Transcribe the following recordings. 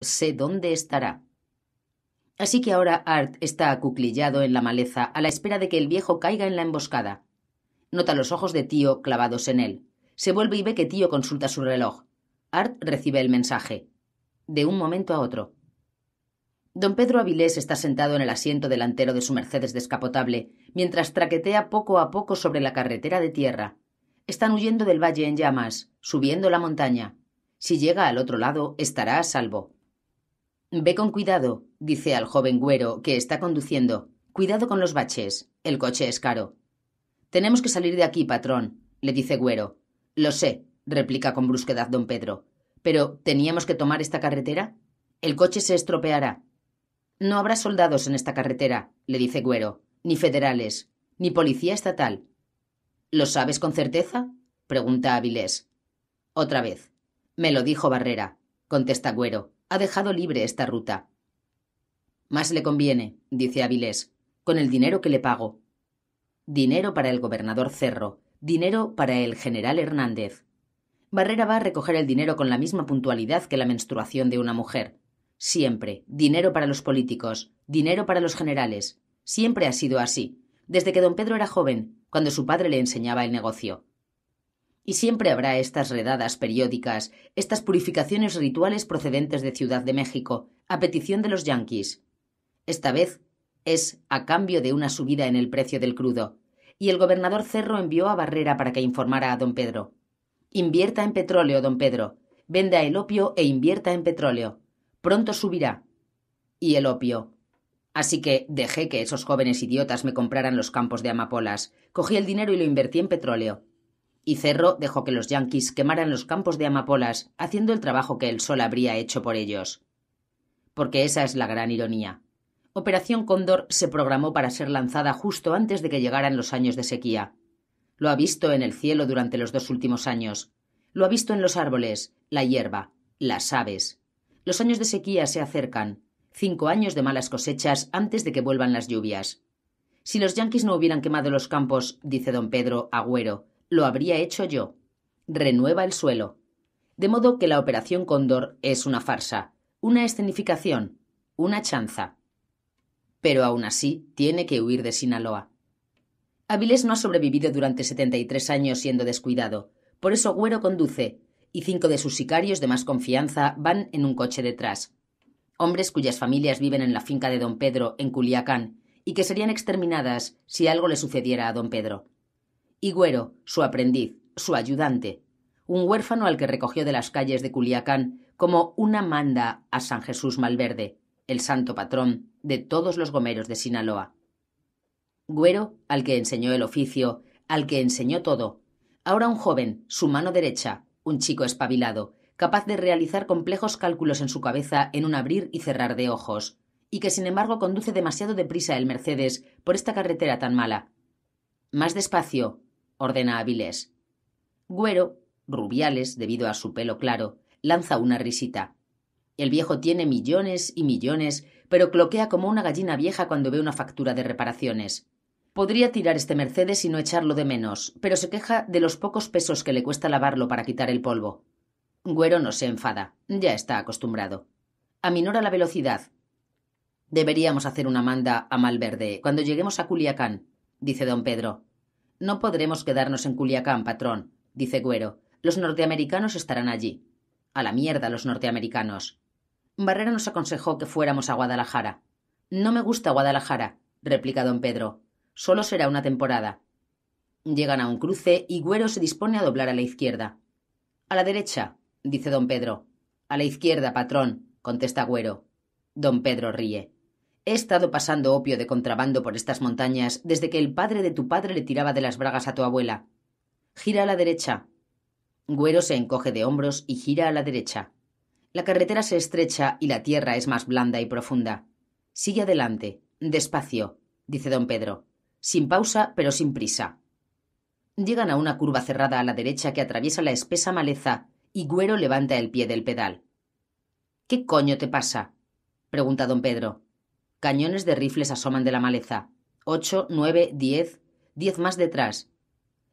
Sé dónde estará. Así que ahora Art está acuclillado en la maleza a la espera de que el viejo caiga en la emboscada. Nota los ojos de tío clavados en él. Se vuelve y ve que tío consulta su reloj. Art recibe el mensaje. De un momento a otro. Don Pedro Avilés está sentado en el asiento delantero de su Mercedes descapotable, mientras traquetea poco a poco sobre la carretera de tierra. Están huyendo del valle en llamas, subiendo la montaña. Si llega al otro lado, estará a salvo. Ve con cuidado, dice al joven güero que está conduciendo. Cuidado con los baches. El coche es caro. Tenemos que salir de aquí, patrón, le dice Güero. Lo sé, replica con brusquedad don Pedro. Pero ¿teníamos que tomar esta carretera? El coche se estropeará. No habrá soldados en esta carretera, le dice Güero, ni federales, ni policía estatal. ¿Lo sabes con certeza? pregunta Avilés. Otra vez. Me lo dijo Barrera, contesta Güero. Ha dejado libre esta ruta. Más le conviene, dice Avilés, con el dinero que le pago. Dinero para el gobernador Cerro, dinero para el general Hernández. Barrera va a recoger el dinero con la misma puntualidad que la menstruación de una mujer. Siempre. Dinero para los políticos. Dinero para los generales. Siempre ha sido así. Desde que don Pedro era joven, cuando su padre le enseñaba el negocio. Y siempre habrá estas redadas periódicas, estas purificaciones rituales procedentes de Ciudad de México, a petición de los yanquis. Esta vez es a cambio de una subida en el precio del crudo, y el gobernador Cerro envió a Barrera para que informara a don Pedro. Invierta en petróleo, don Pedro. Venda el opio e invierta en petróleo. Pronto subirá. Y el opio. Así que dejé que esos jóvenes idiotas me compraran los campos de amapolas, cogí el dinero y lo invertí en petróleo. Y Cerro dejó que los yanquis quemaran los campos de amapolas, haciendo el trabajo que el sol habría hecho por ellos. Porque esa es la gran ironía. Operación Cóndor se programó para ser lanzada justo antes de que llegaran los años de sequía. Lo ha visto en el cielo durante los dos últimos años. Lo ha visto en los árboles, la hierba, las aves. Los años de sequía se acercan, cinco años de malas cosechas antes de que vuelvan las lluvias. Si los yanquis no hubieran quemado los campos, dice don Pedro Agüero, lo habría hecho yo. Renueva el suelo. De modo que la Operación Cóndor es una farsa, una escenificación, una chanza. Pero aún así tiene que huir de Sinaloa. Avilés no ha sobrevivido durante setenta y tres años siendo descuidado. Por eso Güero conduce, y cinco de sus sicarios de más confianza van en un coche detrás. Hombres cuyas familias viven en la finca de don Pedro, en Culiacán, y que serían exterminadas si algo le sucediera a don Pedro. Y Güero, su aprendiz, su ayudante, un huérfano al que recogió de las calles de Culiacán como una manda a San Jesús Malverde, el santo patrón de todos los gomeros de Sinaloa. Güero, al que enseñó el oficio, al que enseñó todo, ahora un joven, su mano derecha, un chico espabilado, capaz de realizar complejos cálculos en su cabeza en un abrir y cerrar de ojos, y que sin embargo conduce demasiado deprisa el Mercedes por esta carretera tan mala. Más despacio, ordena Avilés. Güero, Rubiales, debido a su pelo claro, lanza una risita. El viejo tiene millones y millones, pero cloquea como una gallina vieja cuando ve una factura de reparaciones. Podría tirar este Mercedes y no echarlo de menos, pero se queja de los pocos pesos que le cuesta lavarlo para quitar el polvo. Güero no se enfada, ya está acostumbrado. Aminora la velocidad. Deberíamos hacer una manda a Malverde cuando lleguemos a Culiacán, dice don Pedro. No podremos quedarnos en Culiacán, patrón, dice Güero. Los norteamericanos estarán allí. A la mierda los norteamericanos. Barrera nos aconsejó que fuéramos a Guadalajara. No me gusta Guadalajara, replica don Pedro. Solo será una temporada. Llegan a un cruce y Güero se dispone a doblar a la izquierda. A la derecha, dice don Pedro. A la izquierda, patrón, contesta Güero. Don Pedro ríe. He estado pasando opio de contrabando por estas montañas desde que el padre de tu padre le tiraba de las bragas a tu abuela. Gira a la derecha. Güero se encoge de hombros y gira a la derecha. La carretera se estrecha y la tierra es más blanda y profunda. Sigue adelante, despacio, dice don Pedro sin pausa pero sin prisa. Llegan a una curva cerrada a la derecha que atraviesa la espesa maleza y Güero levanta el pie del pedal. ¿Qué coño te pasa? pregunta don Pedro. Cañones de rifles asoman de la maleza. Ocho, nueve, diez, diez más detrás.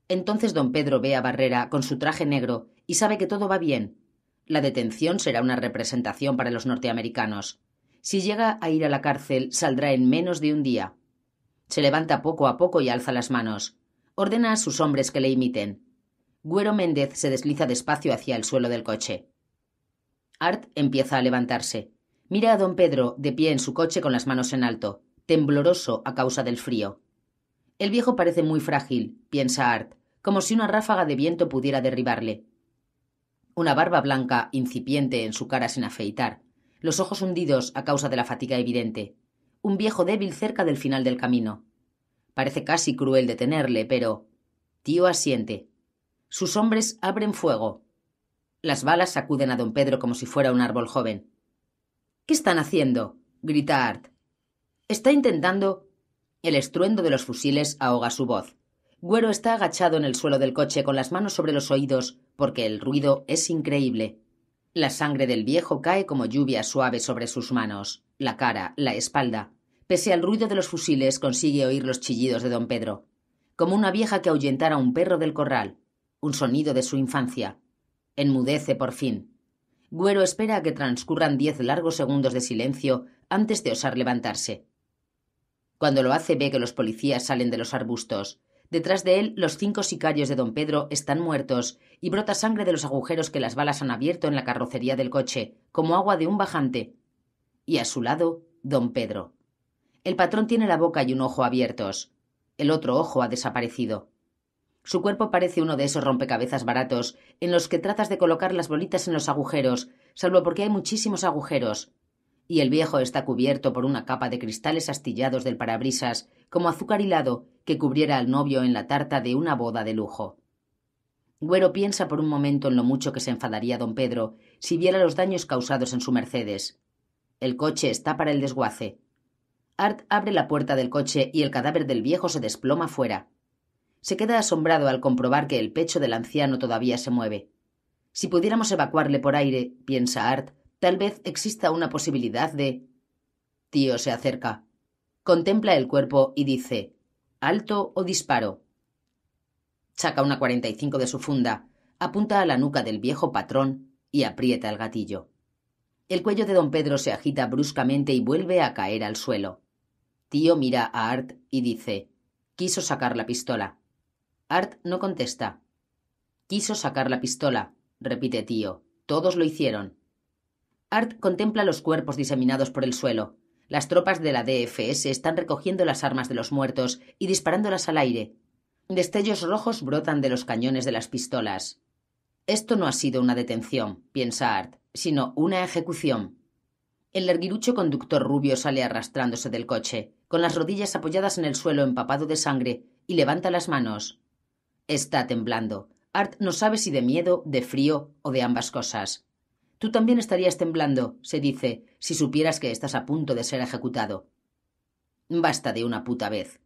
Entonces don Pedro ve a Barrera con su traje negro y sabe que todo va bien. La detención será una representación para los norteamericanos. Si llega a ir a la cárcel, saldrá en menos de un día. Se levanta poco a poco y alza las manos. Ordena a sus hombres que le imiten. Güero Méndez se desliza despacio hacia el suelo del coche. Art empieza a levantarse. Mira a don Pedro, de pie en su coche con las manos en alto, tembloroso a causa del frío. El viejo parece muy frágil, piensa Art, como si una ráfaga de viento pudiera derribarle. Una barba blanca, incipiente en su cara sin afeitar, los ojos hundidos a causa de la fatiga evidente, un viejo débil cerca del final del camino. Parece casi cruel detenerle, pero. Tío asiente. Sus hombres abren fuego. Las balas sacuden a don Pedro como si fuera un árbol joven. ¿Qué están haciendo? grita Art. Está intentando. El estruendo de los fusiles ahoga su voz. Güero está agachado en el suelo del coche con las manos sobre los oídos porque el ruido es increíble. La sangre del viejo cae como lluvia suave sobre sus manos, la cara, la espalda. Pese al ruido de los fusiles consigue oír los chillidos de don Pedro, como una vieja que ahuyentara a un perro del corral, un sonido de su infancia. Enmudece por fin. Güero espera a que transcurran diez largos segundos de silencio antes de osar levantarse. Cuando lo hace ve que los policías salen de los arbustos. Detrás de él los cinco sicarios de don Pedro están muertos y brota sangre de los agujeros que las balas han abierto en la carrocería del coche, como agua de un bajante. Y a su lado, don Pedro. El patrón tiene la boca y un ojo abiertos. El otro ojo ha desaparecido. Su cuerpo parece uno de esos rompecabezas baratos en los que tratas de colocar las bolitas en los agujeros, salvo porque hay muchísimos agujeros. Y el viejo está cubierto por una capa de cristales astillados del parabrisas, como azúcar hilado que cubriera al novio en la tarta de una boda de lujo. Güero piensa por un momento en lo mucho que se enfadaría don Pedro si viera los daños causados en su Mercedes. El coche está para el desguace. Art abre la puerta del coche y el cadáver del viejo se desploma fuera. Se queda asombrado al comprobar que el pecho del anciano todavía se mueve. Si pudiéramos evacuarle por aire, piensa Art, tal vez exista una posibilidad de. Tío se acerca. Contempla el cuerpo y dice alto o disparo. Saca una cuarenta y cinco de su funda, apunta a la nuca del viejo patrón y aprieta el gatillo. El cuello de don Pedro se agita bruscamente y vuelve a caer al suelo. Tío mira a Art y dice Quiso sacar la pistola. Art no contesta. Quiso sacar la pistola, repite tío. Todos lo hicieron. Art contempla los cuerpos diseminados por el suelo. Las tropas de la DFS están recogiendo las armas de los muertos y disparándolas al aire. Destellos rojos brotan de los cañones de las pistolas. Esto no ha sido una detención, piensa Art, sino una ejecución. El larguirucho conductor rubio sale arrastrándose del coche, con las rodillas apoyadas en el suelo empapado de sangre, y levanta las manos. Está temblando. Art no sabe si de miedo, de frío o de ambas cosas. Tú también estarías temblando, se dice, si supieras que estás a punto de ser ejecutado. Basta de una puta vez.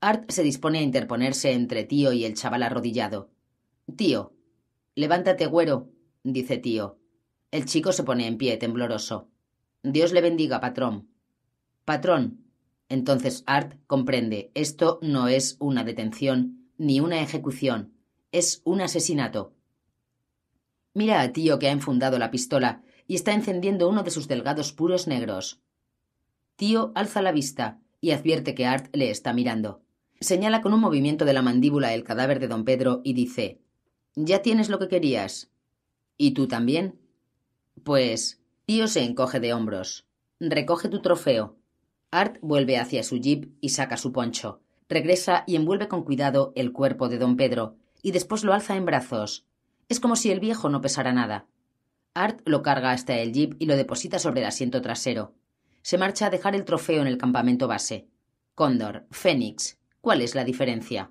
Art se dispone a interponerse entre tío y el chaval arrodillado. Tío. Levántate, güero, dice tío. El chico se pone en pie, tembloroso. Dios le bendiga, patrón. Patrón. Entonces Art comprende, esto no es una detención ni una ejecución, es un asesinato. Mira a tío que ha enfundado la pistola y está encendiendo uno de sus delgados puros negros. Tío alza la vista y advierte que Art le está mirando. Señala con un movimiento de la mandíbula el cadáver de don Pedro y dice Ya tienes lo que querías. ¿Y tú también? Pues. Tío se encoge de hombros. Recoge tu trofeo. Art vuelve hacia su jeep y saca su poncho. Regresa y envuelve con cuidado el cuerpo de don Pedro, y después lo alza en brazos. Es como si el viejo no pesara nada. Art lo carga hasta el jeep y lo deposita sobre el asiento trasero. Se marcha a dejar el trofeo en el campamento base. Cóndor, Fénix, ¿cuál es la diferencia?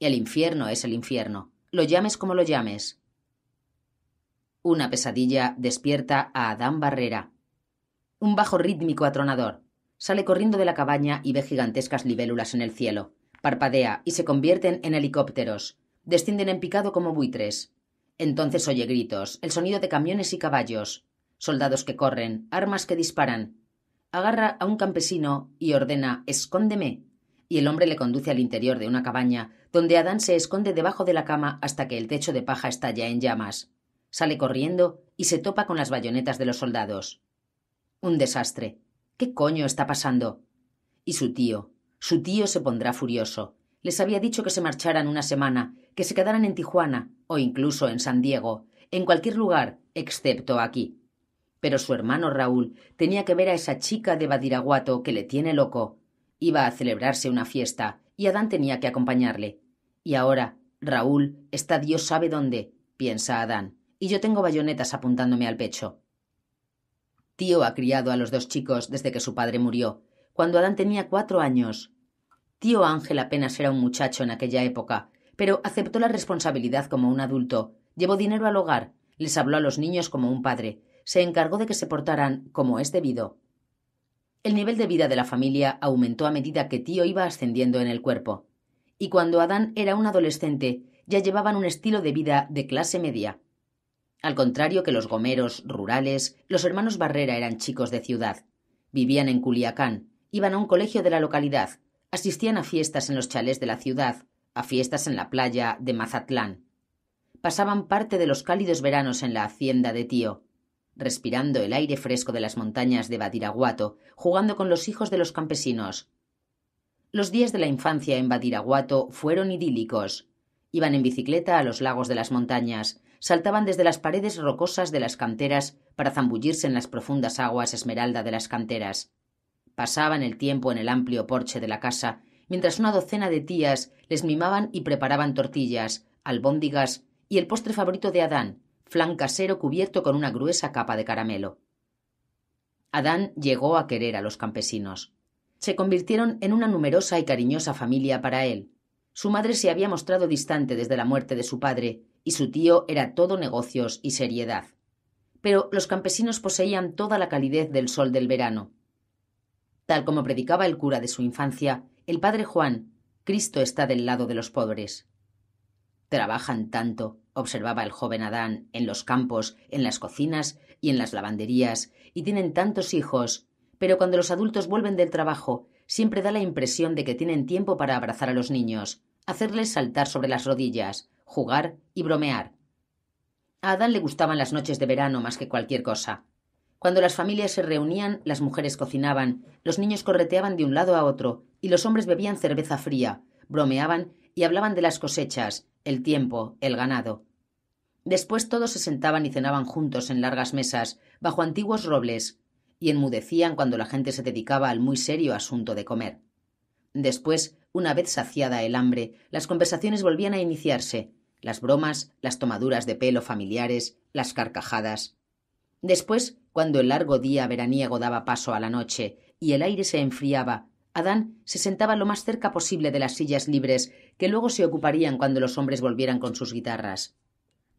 El infierno es el infierno, lo llames como lo llames. Una pesadilla despierta a Adán Barrera. Un bajo rítmico atronador. Sale corriendo de la cabaña y ve gigantescas libélulas en el cielo. Parpadea y se convierten en helicópteros. Descienden en picado como buitres. Entonces oye gritos, el sonido de camiones y caballos, soldados que corren, armas que disparan. Agarra a un campesino y ordena Escóndeme. Y el hombre le conduce al interior de una cabaña, donde Adán se esconde debajo de la cama hasta que el techo de paja estalla en llamas. Sale corriendo y se topa con las bayonetas de los soldados. Un desastre. ¿Qué coño está pasando? Y su tío. Su tío se pondrá furioso. Les había dicho que se marcharan una semana, que se quedaran en Tijuana, o incluso en San Diego, en cualquier lugar, excepto aquí. Pero su hermano Raúl tenía que ver a esa chica de Badiraguato que le tiene loco. Iba a celebrarse una fiesta, y Adán tenía que acompañarle. Y ahora, Raúl está Dios sabe dónde, piensa Adán, y yo tengo bayonetas apuntándome al pecho. Tío ha criado a los dos chicos desde que su padre murió, cuando Adán tenía cuatro años. Tío Ángel apenas era un muchacho en aquella época, pero aceptó la responsabilidad como un adulto, llevó dinero al hogar, les habló a los niños como un padre, se encargó de que se portaran como es debido. El nivel de vida de la familia aumentó a medida que tío iba ascendiendo en el cuerpo, y cuando Adán era un adolescente ya llevaban un estilo de vida de clase media. Al contrario que los gomeros rurales, los hermanos Barrera eran chicos de ciudad. Vivían en Culiacán, iban a un colegio de la localidad, asistían a fiestas en los chalés de la ciudad, a fiestas en la playa de Mazatlán. Pasaban parte de los cálidos veranos en la hacienda de tío, respirando el aire fresco de las montañas de Badiraguato, jugando con los hijos de los campesinos. Los días de la infancia en Badiraguato fueron idílicos. Iban en bicicleta a los lagos de las montañas, saltaban desde las paredes rocosas de las canteras para zambullirse en las profundas aguas esmeralda de las canteras. Pasaban el tiempo en el amplio porche de la casa, mientras una docena de tías les mimaban y preparaban tortillas, albóndigas y el postre favorito de Adán, flan casero cubierto con una gruesa capa de caramelo. Adán llegó a querer a los campesinos. Se convirtieron en una numerosa y cariñosa familia para él. Su madre se había mostrado distante desde la muerte de su padre, y su tío era todo negocios y seriedad. Pero los campesinos poseían toda la calidez del sol del verano. Tal como predicaba el cura de su infancia, el padre Juan, Cristo está del lado de los pobres. Trabajan tanto, observaba el joven Adán, en los campos, en las cocinas y en las lavanderías, y tienen tantos hijos, pero cuando los adultos vuelven del trabajo, siempre da la impresión de que tienen tiempo para abrazar a los niños, hacerles saltar sobre las rodillas, jugar y bromear. A Adán le gustaban las noches de verano más que cualquier cosa. Cuando las familias se reunían, las mujeres cocinaban, los niños correteaban de un lado a otro, y los hombres bebían cerveza fría, bromeaban y hablaban de las cosechas, el tiempo, el ganado. Después todos se sentaban y cenaban juntos en largas mesas, bajo antiguos robles, y enmudecían cuando la gente se dedicaba al muy serio asunto de comer. Después, una vez saciada el hambre, las conversaciones volvían a iniciarse, las bromas, las tomaduras de pelo familiares, las carcajadas. Después, cuando el largo día veraniego daba paso a la noche y el aire se enfriaba, Adán se sentaba lo más cerca posible de las sillas libres que luego se ocuparían cuando los hombres volvieran con sus guitarras.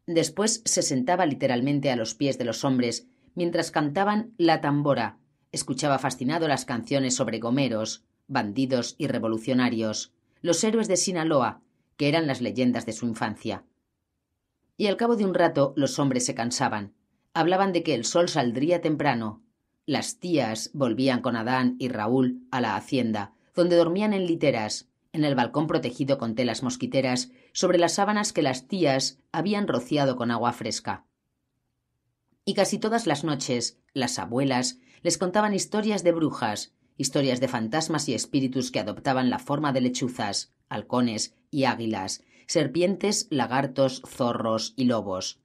Después se sentaba literalmente a los pies de los hombres mientras cantaban La tambora. Escuchaba fascinado las canciones sobre gomeros, bandidos y revolucionarios, los héroes de Sinaloa, que eran las leyendas de su infancia. Y al cabo de un rato los hombres se cansaban. Hablaban de que el sol saldría temprano. Las tías volvían con Adán y Raúl a la hacienda, donde dormían en literas, en el balcón protegido con telas mosquiteras, sobre las sábanas que las tías habían rociado con agua fresca y casi todas las noches las abuelas les contaban historias de brujas, historias de fantasmas y espíritus que adoptaban la forma de lechuzas, halcones y águilas, serpientes, lagartos, zorros y lobos.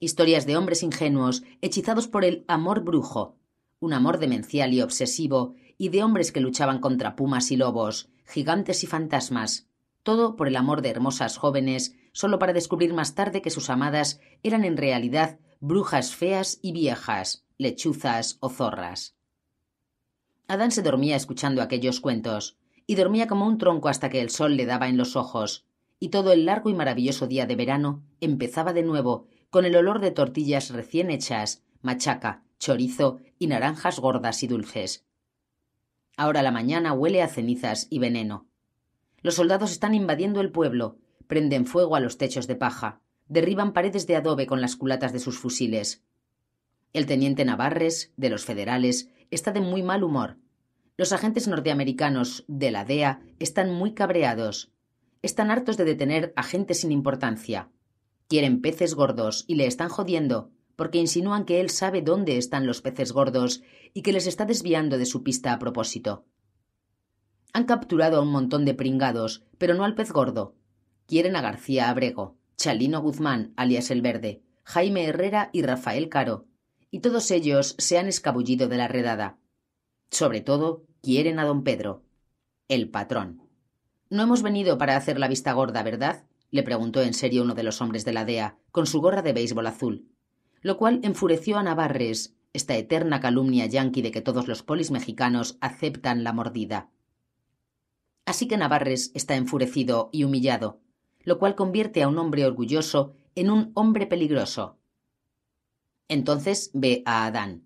Historias de hombres ingenuos hechizados por el amor brujo, un amor demencial y obsesivo, y de hombres que luchaban contra pumas y lobos, gigantes y fantasmas, todo por el amor de hermosas jóvenes, solo para descubrir más tarde que sus amadas eran en realidad brujas feas y viejas, lechuzas o zorras. Adán se dormía escuchando aquellos cuentos, y dormía como un tronco hasta que el sol le daba en los ojos, y todo el largo y maravilloso día de verano empezaba de nuevo con el olor de tortillas recién hechas, machaca, chorizo y naranjas gordas y dulces. Ahora la mañana huele a cenizas y veneno. Los soldados están invadiendo el pueblo, prenden fuego a los techos de paja, derriban paredes de adobe con las culatas de sus fusiles. El teniente Navarres, de los federales, está de muy mal humor. Los agentes norteamericanos de la DEA están muy cabreados. Están hartos de detener a gente sin importancia. Quieren peces gordos y le están jodiendo, porque insinúan que él sabe dónde están los peces gordos y que les está desviando de su pista a propósito. Han capturado a un montón de pringados, pero no al pez gordo. Quieren a García Abrego, Chalino Guzmán, alias el Verde, Jaime Herrera y Rafael Caro, y todos ellos se han escabullido de la redada. Sobre todo, quieren a don Pedro, el patrón. No hemos venido para hacer la vista gorda, ¿verdad? le preguntó en serio uno de los hombres de la DEA, con su gorra de béisbol azul, lo cual enfureció a Navarres, esta eterna calumnia yanqui de que todos los polis mexicanos aceptan la mordida. Así que Navarres está enfurecido y humillado, lo cual convierte a un hombre orgulloso en un hombre peligroso. Entonces ve a Adán.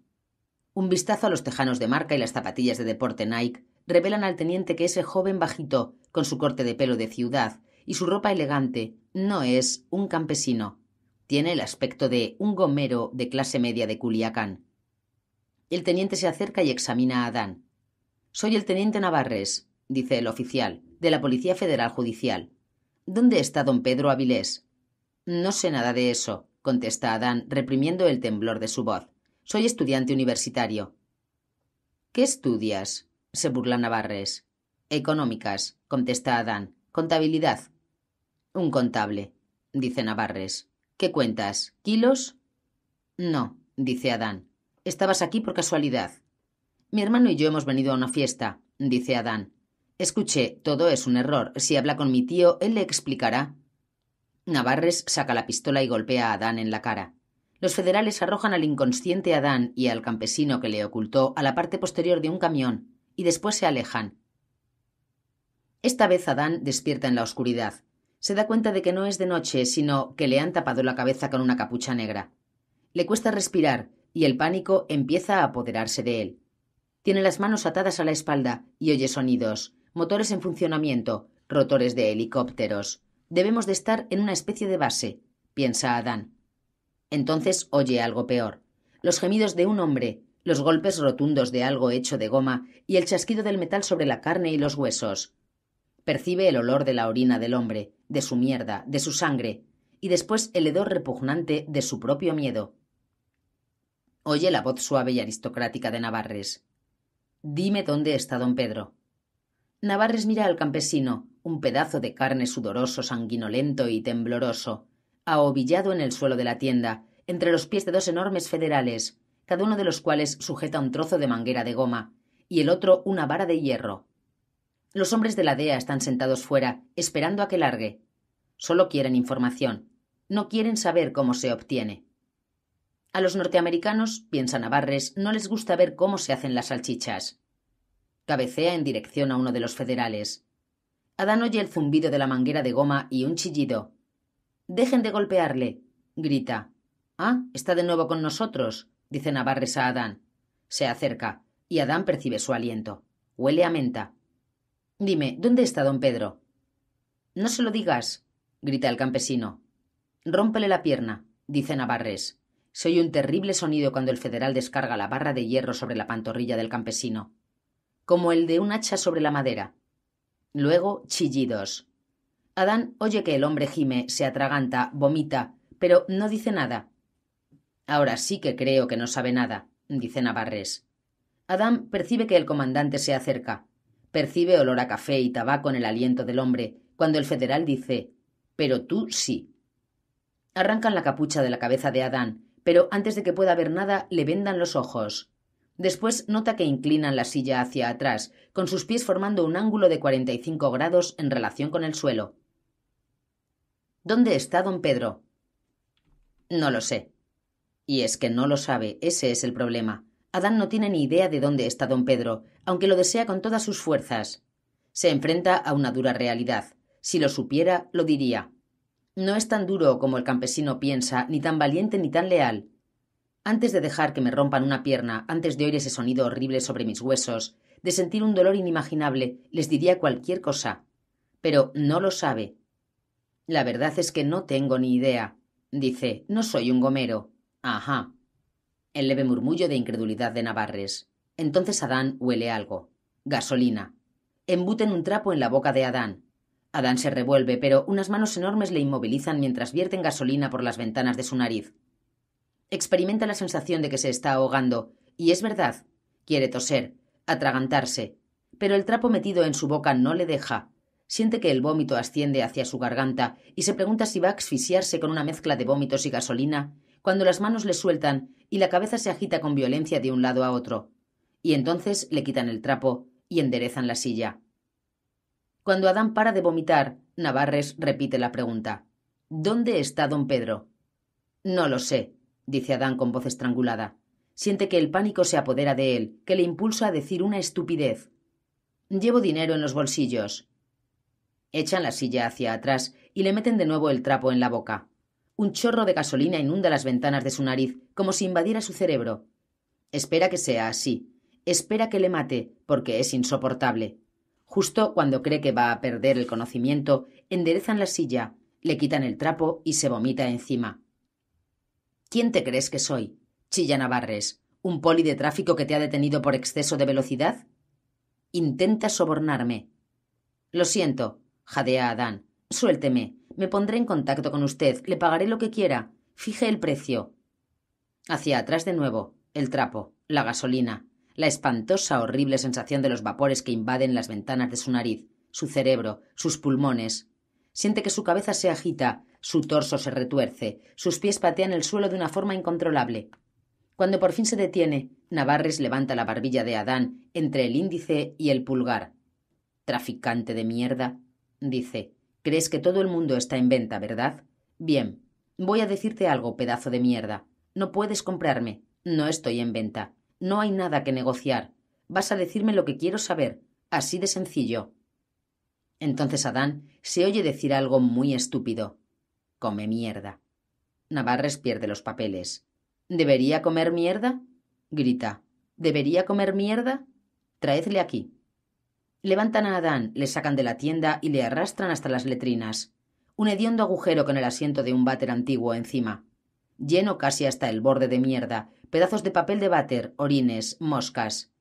Un vistazo a los tejanos de marca y las zapatillas de deporte Nike revelan al teniente que ese joven bajito, con su corte de pelo de ciudad y su ropa elegante, no es un campesino. Tiene el aspecto de un gomero de clase media de Culiacán. El teniente se acerca y examina a Adán. Soy el teniente Navarres, dice el oficial, de la Policía Federal Judicial. ¿Dónde está don Pedro Avilés? No sé nada de eso, contesta Adán, reprimiendo el temblor de su voz. Soy estudiante universitario. ¿Qué estudias? se burla Navarres. Económicas, contesta Adán. Contabilidad. Un contable, dice Navarres. ¿Qué cuentas? ¿Kilos? No, dice Adán. Estabas aquí por casualidad. Mi hermano y yo hemos venido a una fiesta, dice Adán. Escuche, todo es un error. Si habla con mi tío, él le explicará. Navarres saca la pistola y golpea a Adán en la cara. Los federales arrojan al inconsciente Adán y al campesino que le ocultó a la parte posterior de un camión, y después se alejan. Esta vez Adán despierta en la oscuridad. Se da cuenta de que no es de noche, sino que le han tapado la cabeza con una capucha negra. Le cuesta respirar, y el pánico empieza a apoderarse de él. Tiene las manos atadas a la espalda y oye sonidos, motores en funcionamiento, rotores de helicópteros. Debemos de estar en una especie de base, piensa Adán. Entonces oye algo peor. Los gemidos de un hombre, los golpes rotundos de algo hecho de goma y el chasquido del metal sobre la carne y los huesos. Percibe el olor de la orina del hombre, de su mierda, de su sangre, y después el hedor repugnante de su propio miedo. Oye la voz suave y aristocrática de Navarres. Dime dónde está don Pedro. Navarres mira al campesino, un pedazo de carne sudoroso, sanguinolento y tembloroso, ahovillado en el suelo de la tienda, entre los pies de dos enormes federales, cada uno de los cuales sujeta un trozo de manguera de goma, y el otro una vara de hierro. Los hombres de la DEA están sentados fuera, esperando a que largue. Solo quieren información. No quieren saber cómo se obtiene. A los norteamericanos, piensa Navarres, no les gusta ver cómo se hacen las salchichas. Cabecea en dirección a uno de los federales. Adán oye el zumbido de la manguera de goma y un chillido. Dejen de golpearle. grita. Ah, está de nuevo con nosotros, dice Navarres a Adán. Se acerca, y Adán percibe su aliento. Huele a menta. Dime, ¿dónde está don Pedro? No se lo digas, grita el campesino. Rómpele la pierna, dice Navarres. Se oye un terrible sonido cuando el federal descarga la barra de hierro sobre la pantorrilla del campesino como el de un hacha sobre la madera. Luego chillidos. Adán oye que el hombre gime, se atraganta, vomita, pero no dice nada. Ahora sí que creo que no sabe nada, dice Navarres. Adán percibe que el comandante se acerca. Percibe olor a café y tabaco en el aliento del hombre, cuando el federal dice Pero tú sí. Arrancan la capucha de la cabeza de Adán, pero antes de que pueda ver nada le vendan los ojos. Después nota que inclinan la silla hacia atrás, con sus pies formando un ángulo de cuarenta y cinco grados en relación con el suelo. ¿Dónde está don Pedro? No lo sé. Y es que no lo sabe, ese es el problema. Adán no tiene ni idea de dónde está don Pedro, aunque lo desea con todas sus fuerzas. Se enfrenta a una dura realidad. Si lo supiera, lo diría. No es tan duro como el campesino piensa, ni tan valiente ni tan leal. Antes de dejar que me rompan una pierna, antes de oír ese sonido horrible sobre mis huesos, de sentir un dolor inimaginable, les diría cualquier cosa. Pero no lo sabe. La verdad es que no tengo ni idea. Dice, no soy un gomero. Ajá. El leve murmullo de incredulidad de Navarres. Entonces Adán huele algo. Gasolina. Embuten un trapo en la boca de Adán. Adán se revuelve, pero unas manos enormes le inmovilizan mientras vierten gasolina por las ventanas de su nariz. Experimenta la sensación de que se está ahogando, y es verdad, quiere toser, atragantarse, pero el trapo metido en su boca no le deja. Siente que el vómito asciende hacia su garganta y se pregunta si va a asfixiarse con una mezcla de vómitos y gasolina cuando las manos le sueltan y la cabeza se agita con violencia de un lado a otro. Y entonces le quitan el trapo y enderezan la silla. Cuando Adán para de vomitar, Navarres repite la pregunta. ¿Dónde está don Pedro? No lo sé, dice Adán con voz estrangulada. Siente que el pánico se apodera de él, que le impulsa a decir una estupidez. Llevo dinero en los bolsillos. Echan la silla hacia atrás y le meten de nuevo el trapo en la boca. Un chorro de gasolina inunda las ventanas de su nariz, como si invadiera su cerebro. Espera que sea así. Espera que le mate, porque es insoportable. Justo cuando cree que va a perder el conocimiento, enderezan la silla, le quitan el trapo y se vomita encima. ¿Quién te crees que soy? chilla Navarres. ¿Un poli de tráfico que te ha detenido por exceso de velocidad? Intenta sobornarme. Lo siento, jadea Adán. Suélteme. Me pondré en contacto con usted. Le pagaré lo que quiera. Fije el precio. Hacia atrás de nuevo. El trapo. La gasolina. La espantosa, horrible sensación de los vapores que invaden las ventanas de su nariz, su cerebro, sus pulmones. Siente que su cabeza se agita, su torso se retuerce, sus pies patean el suelo de una forma incontrolable. Cuando por fin se detiene, Navarres levanta la barbilla de Adán entre el índice y el pulgar. Traficante de mierda, dice. Crees que todo el mundo está en venta, ¿verdad? Bien. Voy a decirte algo, pedazo de mierda. No puedes comprarme. No estoy en venta. No hay nada que negociar. Vas a decirme lo que quiero saber. Así de sencillo. Entonces Adán se oye decir algo muy estúpido. Come mierda. Navarres pierde los papeles. ¿Debería comer mierda? grita. ¿Debería comer mierda? Traedle aquí. Levantan a Adán, le sacan de la tienda y le arrastran hasta las letrinas. Un hediondo agujero con el asiento de un váter antiguo encima. Lleno casi hasta el borde de mierda, pedazos de papel de váter, orines, moscas.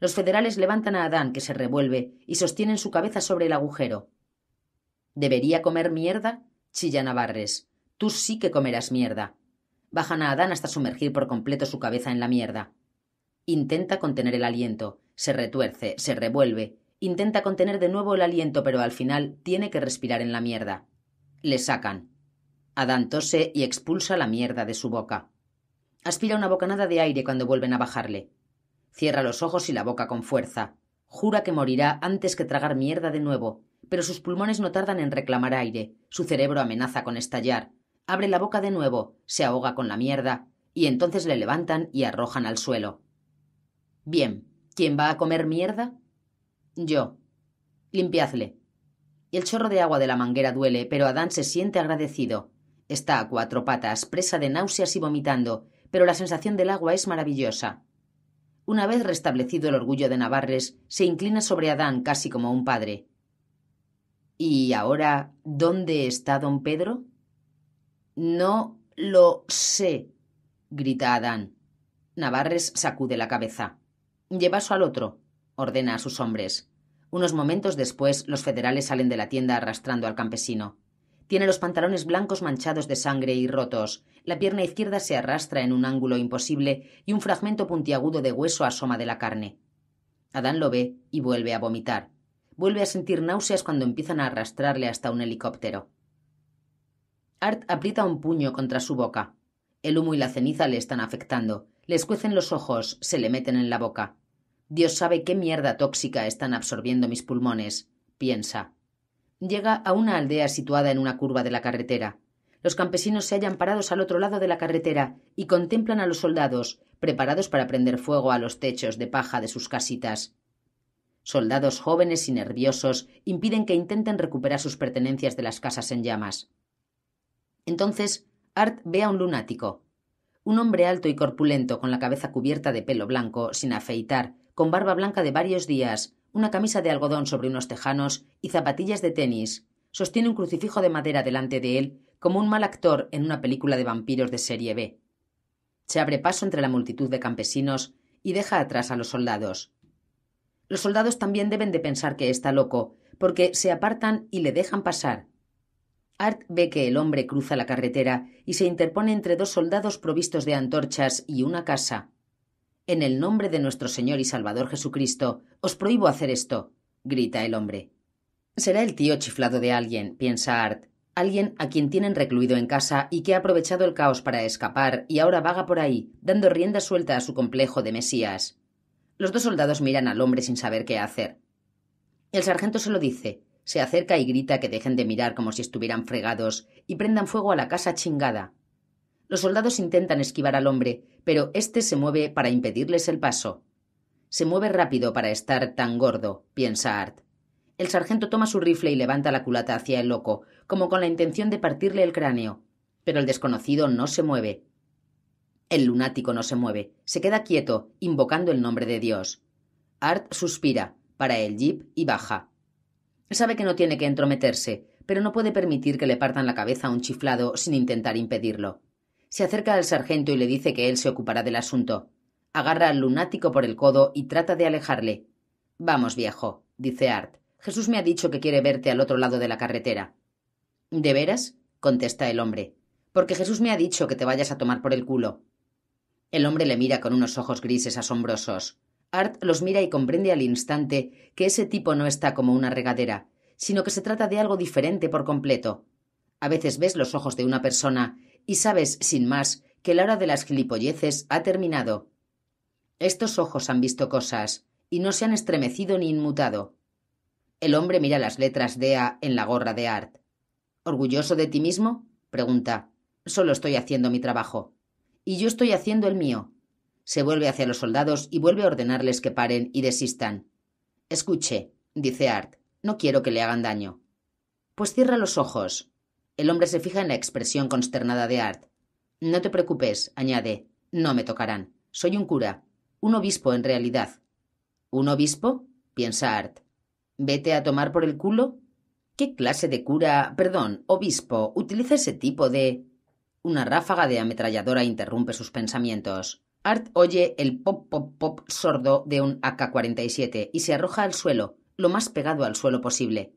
Los federales levantan a Adán, que se revuelve, y sostienen su cabeza sobre el agujero. ¿Debería comer mierda? chilla Navarres. Tú sí que comerás mierda bajan a Adán hasta sumergir por completo su cabeza en la mierda. Intenta contener el aliento, se retuerce, se revuelve, intenta contener de nuevo el aliento, pero al final tiene que respirar en la mierda. Le sacan. Adán tose y expulsa la mierda de su boca. Aspira una bocanada de aire cuando vuelven a bajarle. Cierra los ojos y la boca con fuerza. Jura que morirá antes que tragar mierda de nuevo, pero sus pulmones no tardan en reclamar aire, su cerebro amenaza con estallar, abre la boca de nuevo, se ahoga con la mierda, y entonces le levantan y arrojan al suelo. Bien, ¿quién va a comer mierda? Yo. Limpiadle. El chorro de agua de la manguera duele, pero Adán se siente agradecido. Está a cuatro patas, presa de náuseas y vomitando, pero la sensación del agua es maravillosa. Una vez restablecido el orgullo de Navarres, se inclina sobre Adán casi como un padre. ¿Y ahora dónde está don Pedro? No lo sé, grita Adán. Navarres sacude la cabeza. Llevaso al otro, ordena a sus hombres. Unos momentos después, los federales salen de la tienda arrastrando al campesino. Tiene los pantalones blancos manchados de sangre y rotos. La pierna izquierda se arrastra en un ángulo imposible y un fragmento puntiagudo de hueso asoma de la carne. Adán lo ve y vuelve a vomitar. Vuelve a sentir náuseas cuando empiezan a arrastrarle hasta un helicóptero. Art aprieta un puño contra su boca. El humo y la ceniza le están afectando. Le escuecen los ojos, se le meten en la boca. Dios sabe qué mierda tóxica están absorbiendo mis pulmones, piensa. Llega a una aldea situada en una curva de la carretera. Los campesinos se hallan parados al otro lado de la carretera y contemplan a los soldados, preparados para prender fuego a los techos de paja de sus casitas. Soldados jóvenes y nerviosos impiden que intenten recuperar sus pertenencias de las casas en llamas. Entonces Art ve a un lunático. Un hombre alto y corpulento, con la cabeza cubierta de pelo blanco, sin afeitar, con barba blanca de varios días, una camisa de algodón sobre unos tejanos y zapatillas de tenis. Sostiene un crucifijo de madera delante de él, como un mal actor en una película de vampiros de serie B. Se abre paso entre la multitud de campesinos y deja atrás a los soldados. Los soldados también deben de pensar que está loco, porque se apartan y le dejan pasar. Art ve que el hombre cruza la carretera y se interpone entre dos soldados provistos de antorchas y una casa. En el nombre de nuestro Señor y Salvador Jesucristo, os prohíbo hacer esto, grita el hombre. Será el tío chiflado de alguien, piensa Art, alguien a quien tienen recluido en casa y que ha aprovechado el caos para escapar y ahora vaga por ahí, dando rienda suelta a su complejo de Mesías. Los dos soldados miran al hombre sin saber qué hacer. El sargento se lo dice, se acerca y grita que dejen de mirar como si estuvieran fregados y prendan fuego a la casa chingada. Los soldados intentan esquivar al hombre, pero éste se mueve para impedirles el paso. Se mueve rápido para estar tan gordo, piensa Art. El sargento toma su rifle y levanta la culata hacia el loco, como con la intención de partirle el cráneo. Pero el desconocido no se mueve. El lunático no se mueve, se queda quieto, invocando el nombre de Dios. Art suspira, para el jeep y baja. Sabe que no tiene que entrometerse, pero no puede permitir que le partan la cabeza a un chiflado sin intentar impedirlo. Se acerca al sargento y le dice que él se ocupará del asunto. Agarra al lunático por el codo y trata de alejarle. Vamos, viejo, dice Art. Jesús me ha dicho que quiere verte al otro lado de la carretera. ¿De veras? contesta el hombre. Porque Jesús me ha dicho que te vayas a tomar por el culo. El hombre le mira con unos ojos grises asombrosos. Art los mira y comprende al instante que ese tipo no está como una regadera, sino que se trata de algo diferente por completo. A veces ves los ojos de una persona y sabes, sin más, que la hora de las gilipolleces ha terminado. Estos ojos han visto cosas, y no se han estremecido ni inmutado. El hombre mira las letras DEA en la gorra de Art. ¿Orgulloso de ti mismo? pregunta. Solo estoy haciendo mi trabajo. Y yo estoy haciendo el mío. Se vuelve hacia los soldados y vuelve a ordenarles que paren y desistan. Escuche, dice Art, no quiero que le hagan daño. Pues cierra los ojos. El hombre se fija en la expresión consternada de Art. No te preocupes, añade. No me tocarán. Soy un cura. Un obispo, en realidad. ¿Un obispo? piensa Art. ¿Vete a tomar por el culo? ¿Qué clase de cura, perdón, obispo, utiliza ese tipo de... Una ráfaga de ametralladora interrumpe sus pensamientos. Art oye el pop pop pop sordo de un AK-47 y se arroja al suelo, lo más pegado al suelo posible.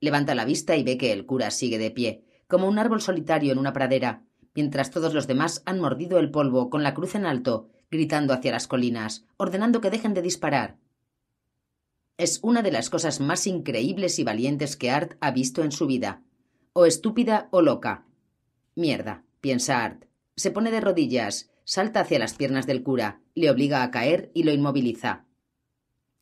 Levanta la vista y ve que el cura sigue de pie, como un árbol solitario en una pradera, mientras todos los demás han mordido el polvo con la cruz en alto, gritando hacia las colinas, ordenando que dejen de disparar. Es una de las cosas más increíbles y valientes que Art ha visto en su vida. O estúpida o loca. Mierda, piensa Art. Se pone de rodillas, salta hacia las piernas del cura, le obliga a caer y lo inmoviliza.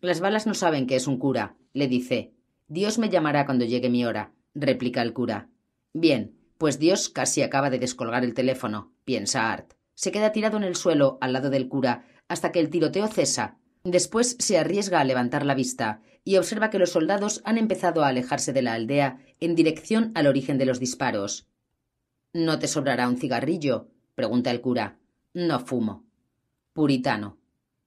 Las balas no saben que es un cura, le dice, Dios me llamará cuando llegue mi hora, replica el cura. Bien, pues Dios casi acaba de descolgar el teléfono, piensa Art. Se queda tirado en el suelo al lado del cura hasta que el tiroteo cesa. Después se arriesga a levantar la vista y observa que los soldados han empezado a alejarse de la aldea en dirección al origen de los disparos. ¿No te sobrará un cigarrillo? pregunta el cura. No fumo. Puritano.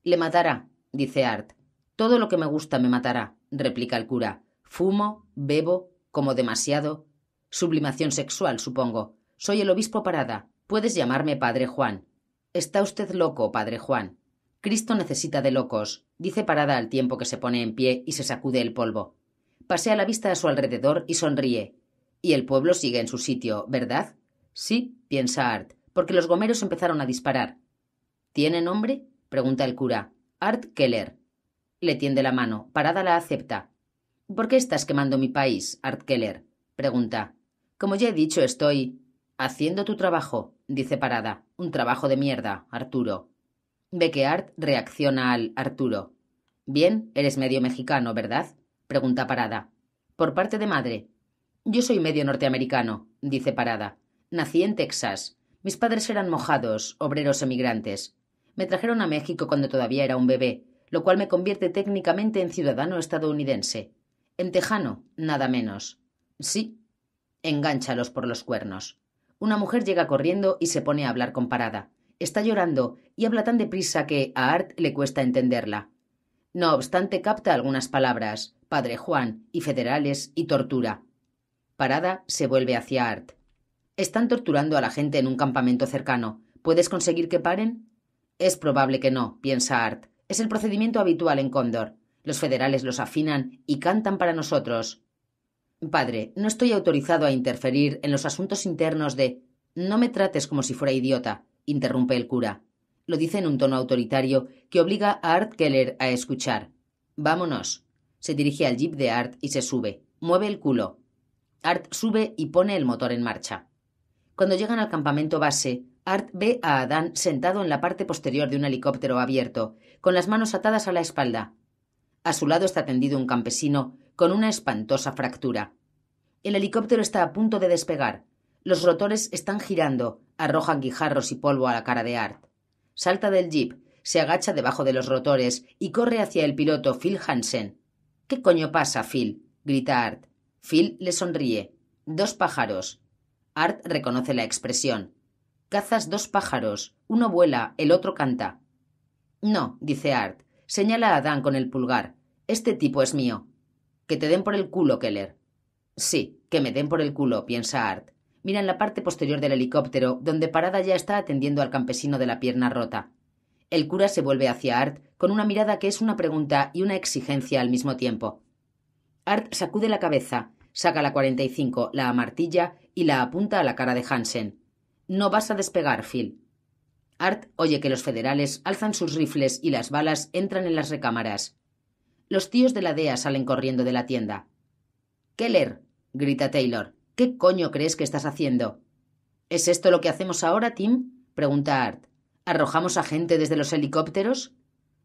Le matará, dice Art. Todo lo que me gusta me matará, replica el cura. Fumo, bebo, como demasiado. Sublimación sexual, supongo. Soy el obispo Parada. Puedes llamarme Padre Juan. Está usted loco, Padre Juan. Cristo necesita de locos, dice Parada al tiempo que se pone en pie y se sacude el polvo. Pasea la vista a su alrededor y sonríe. Y el pueblo sigue en su sitio, ¿verdad? Sí, piensa Art, porque los gomeros empezaron a disparar. ¿Tiene nombre? pregunta el cura. Art Keller. Le tiende la mano. Parada la acepta. ¿Por qué estás quemando mi país, Art Keller? pregunta. Como ya he dicho, estoy. haciendo tu trabajo, dice Parada. Un trabajo de mierda, Arturo. Ve que Art reacciona al Arturo. Bien, eres medio mexicano, ¿verdad? pregunta Parada. Por parte de madre. Yo soy medio norteamericano, dice Parada. Nací en Texas. Mis padres eran mojados, obreros emigrantes. Me trajeron a México cuando todavía era un bebé, lo cual me convierte técnicamente en ciudadano estadounidense. En tejano, nada menos. Sí. Engánchalos por los cuernos. Una mujer llega corriendo y se pone a hablar con parada. Está llorando y habla tan deprisa que a Art le cuesta entenderla. No obstante, capta algunas palabras, Padre Juan, y federales, y tortura. Parada se vuelve hacia Art. Están torturando a la gente en un campamento cercano. ¿Puedes conseguir que paren? Es probable que no, piensa Art. Es el procedimiento habitual en Cóndor. Los federales los afinan y cantan para nosotros. Padre, no estoy autorizado a interferir en los asuntos internos de. No me trates como si fuera idiota, interrumpe el cura. Lo dice en un tono autoritario que obliga a Art Keller a escuchar. Vámonos. Se dirige al jeep de Art y se sube. Mueve el culo. Art sube y pone el motor en marcha. Cuando llegan al campamento base, Art ve a Adán sentado en la parte posterior de un helicóptero abierto, con las manos atadas a la espalda. A su lado está tendido un campesino con una espantosa fractura. El helicóptero está a punto de despegar. Los rotores están girando, arrojan guijarros y polvo a la cara de Art. Salta del jeep, se agacha debajo de los rotores y corre hacia el piloto Phil Hansen. ¿Qué coño pasa, Phil? grita Art. Phil le sonríe. Dos pájaros. Art reconoce la expresión. Cazas dos pájaros. Uno vuela, el otro canta. No, dice Art. Señala a Dan con el pulgar. Este tipo es mío. Que te den por el culo, Keller. Sí, que me den por el culo, piensa Art. Mira en la parte posterior del helicóptero, donde Parada ya está atendiendo al campesino de la pierna rota. El cura se vuelve hacia Art con una mirada que es una pregunta y una exigencia al mismo tiempo. Art sacude la cabeza, saca la 45, la amartilla y la apunta a la cara de Hansen. No vas a despegar, Phil. Art oye que los federales alzan sus rifles y las balas entran en las recámaras. Los tíos de la DEA salen corriendo de la tienda. Keller, grita Taylor. ¿Qué coño crees que estás haciendo? ¿Es esto lo que hacemos ahora, Tim? pregunta Art. ¿Arrojamos a gente desde los helicópteros?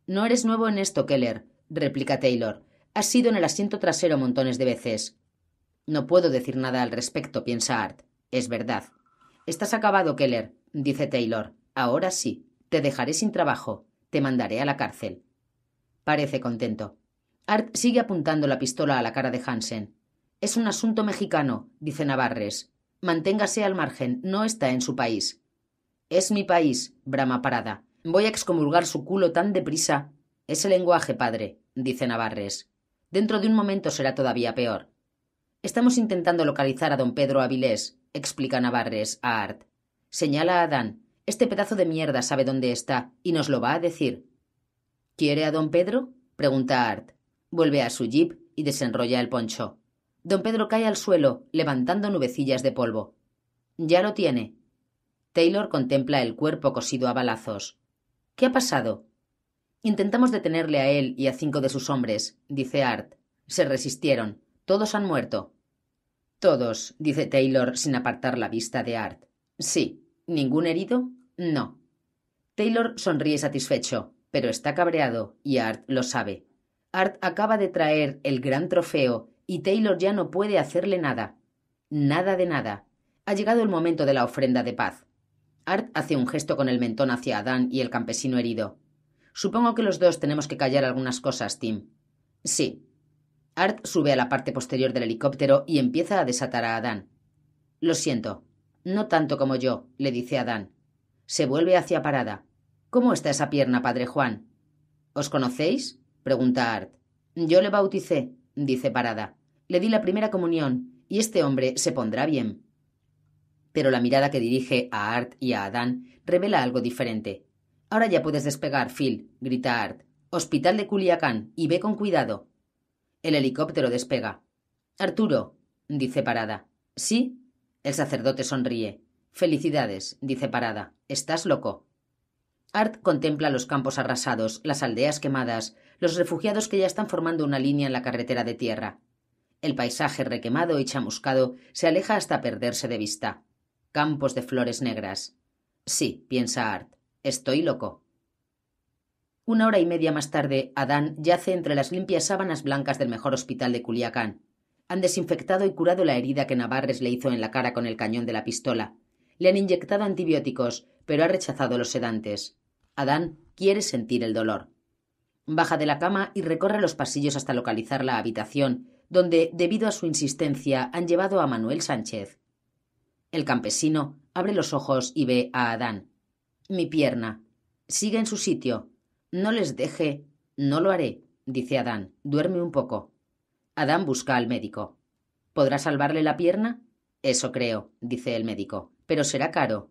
No eres nuevo en esto, Keller, replica Taylor. Has sido en el asiento trasero montones de veces. No puedo decir nada al respecto, piensa Art. Es verdad. Estás acabado, Keller, dice Taylor. Ahora sí. Te dejaré sin trabajo. Te mandaré a la cárcel. Parece contento. Art sigue apuntando la pistola a la cara de Hansen. Es un asunto mexicano, dice Navarres. Manténgase al margen, no está en su país. Es mi país, brama Parada. Voy a excomulgar su culo tan deprisa. Ese lenguaje, padre, dice Navarres. Dentro de un momento será todavía peor. Estamos intentando localizar a don Pedro Avilés, explica Navarres a Art. Señala a Adán. Este pedazo de mierda sabe dónde está y nos lo va a decir. ¿Quiere a don Pedro? pregunta Art. Vuelve a su jeep y desenrolla el poncho. Don Pedro cae al suelo, levantando nubecillas de polvo. Ya lo tiene. Taylor contempla el cuerpo cosido a balazos. ¿Qué ha pasado? Intentamos detenerle a él y a cinco de sus hombres, dice Art. Se resistieron. Todos han muerto. Todos, dice Taylor sin apartar la vista de Art. Sí. ¿Ningún herido? No. Taylor sonríe satisfecho, pero está cabreado, y Art lo sabe. Art acaba de traer el gran trofeo, y Taylor ya no puede hacerle nada. Nada de nada. Ha llegado el momento de la ofrenda de paz. Art hace un gesto con el mentón hacia Adán y el campesino herido. Supongo que los dos tenemos que callar algunas cosas, Tim. Sí. Art sube a la parte posterior del helicóptero y empieza a desatar a Adán. Lo siento. No tanto como yo, le dice Adán. Se vuelve hacia Parada. ¿Cómo está esa pierna, padre Juan? ¿Os conocéis? pregunta Art. Yo le bauticé, dice Parada. Le di la primera comunión, y este hombre se pondrá bien. Pero la mirada que dirige a Art y a Adán revela algo diferente. Ahora ya puedes despegar, Phil, grita Art. Hospital de Culiacán, y ve con cuidado. El helicóptero despega. Arturo, dice Parada. ¿Sí? El sacerdote sonríe. Felicidades, dice Parada. Estás loco. Art contempla los campos arrasados, las aldeas quemadas, los refugiados que ya están formando una línea en la carretera de tierra. El paisaje requemado y chamuscado se aleja hasta perderse de vista. Campos de flores negras. Sí, piensa Art. Estoy loco. Una hora y media más tarde, Adán yace entre las limpias sábanas blancas del mejor hospital de Culiacán. Han desinfectado y curado la herida que Navarres le hizo en la cara con el cañón de la pistola. Le han inyectado antibióticos, pero ha rechazado los sedantes. Adán quiere sentir el dolor. Baja de la cama y recorre los pasillos hasta localizar la habitación, donde, debido a su insistencia, han llevado a Manuel Sánchez. El campesino abre los ojos y ve a Adán. Mi pierna. Sigue en su sitio. No les deje. No lo haré, dice Adán. Duerme un poco. Adán busca al médico. ¿Podrá salvarle la pierna? Eso creo, dice el médico. Pero será caro.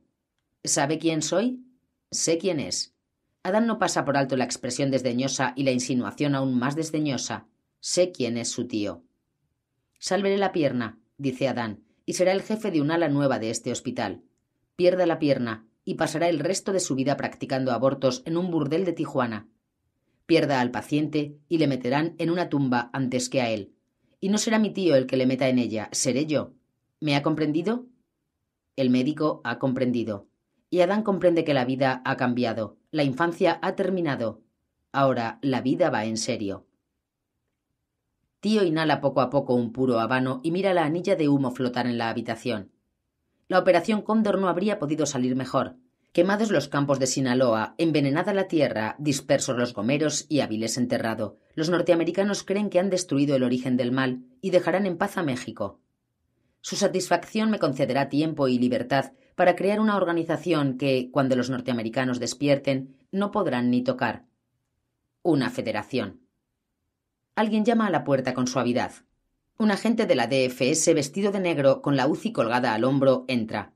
¿Sabe quién soy? Sé quién es. Adán no pasa por alto la expresión desdeñosa y la insinuación aún más desdeñosa. Sé quién es su tío. Sálvele la pierna, dice Adán, y será el jefe de un ala nueva de este hospital. Pierda la pierna y pasará el resto de su vida practicando abortos en un burdel de Tijuana. Pierda al paciente y le meterán en una tumba antes que a él. Y no será mi tío el que le meta en ella, seré yo. ¿Me ha comprendido? El médico ha comprendido. Y Adán comprende que la vida ha cambiado, la infancia ha terminado. Ahora la vida va en serio. Tío inhala poco a poco un puro habano y mira la anilla de humo flotar en la habitación. La operación Cóndor no habría podido salir mejor. Quemados los campos de Sinaloa, envenenada la tierra, dispersos los gomeros y hábiles enterrado, los norteamericanos creen que han destruido el origen del mal y dejarán en paz a México. Su satisfacción me concederá tiempo y libertad para crear una organización que, cuando los norteamericanos despierten, no podrán ni tocar. Una federación. Alguien llama a la puerta con suavidad. Un agente de la DFS vestido de negro, con la UCI colgada al hombro, entra.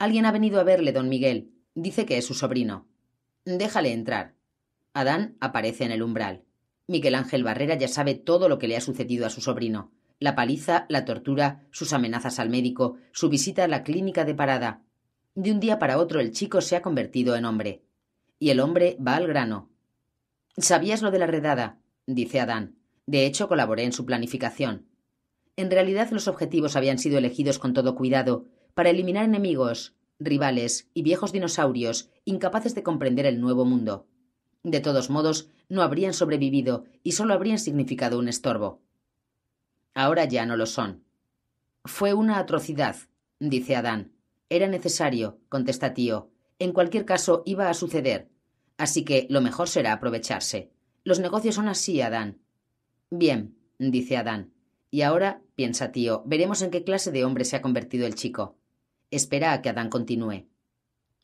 Alguien ha venido a verle, don Miguel. Dice que es su sobrino. Déjale entrar. Adán aparece en el umbral. Miguel Ángel Barrera ya sabe todo lo que le ha sucedido a su sobrino. La paliza, la tortura, sus amenazas al médico, su visita a la clínica de parada. De un día para otro el chico se ha convertido en hombre. Y el hombre va al grano. ¿Sabías lo de la redada? dice Adán. De hecho, colaboré en su planificación. En realidad los objetivos habían sido elegidos con todo cuidado para eliminar enemigos, rivales y viejos dinosaurios incapaces de comprender el nuevo mundo. De todos modos, no habrían sobrevivido y solo habrían significado un estorbo. Ahora ya no lo son. Fue una atrocidad, dice Adán. Era necesario, contesta Tío. En cualquier caso, iba a suceder. Así que lo mejor será aprovecharse. Los negocios son así, Adán. Bien, dice Adán. Y ahora, piensa tío, veremos en qué clase de hombre se ha convertido el chico. Espera a que Adán continúe.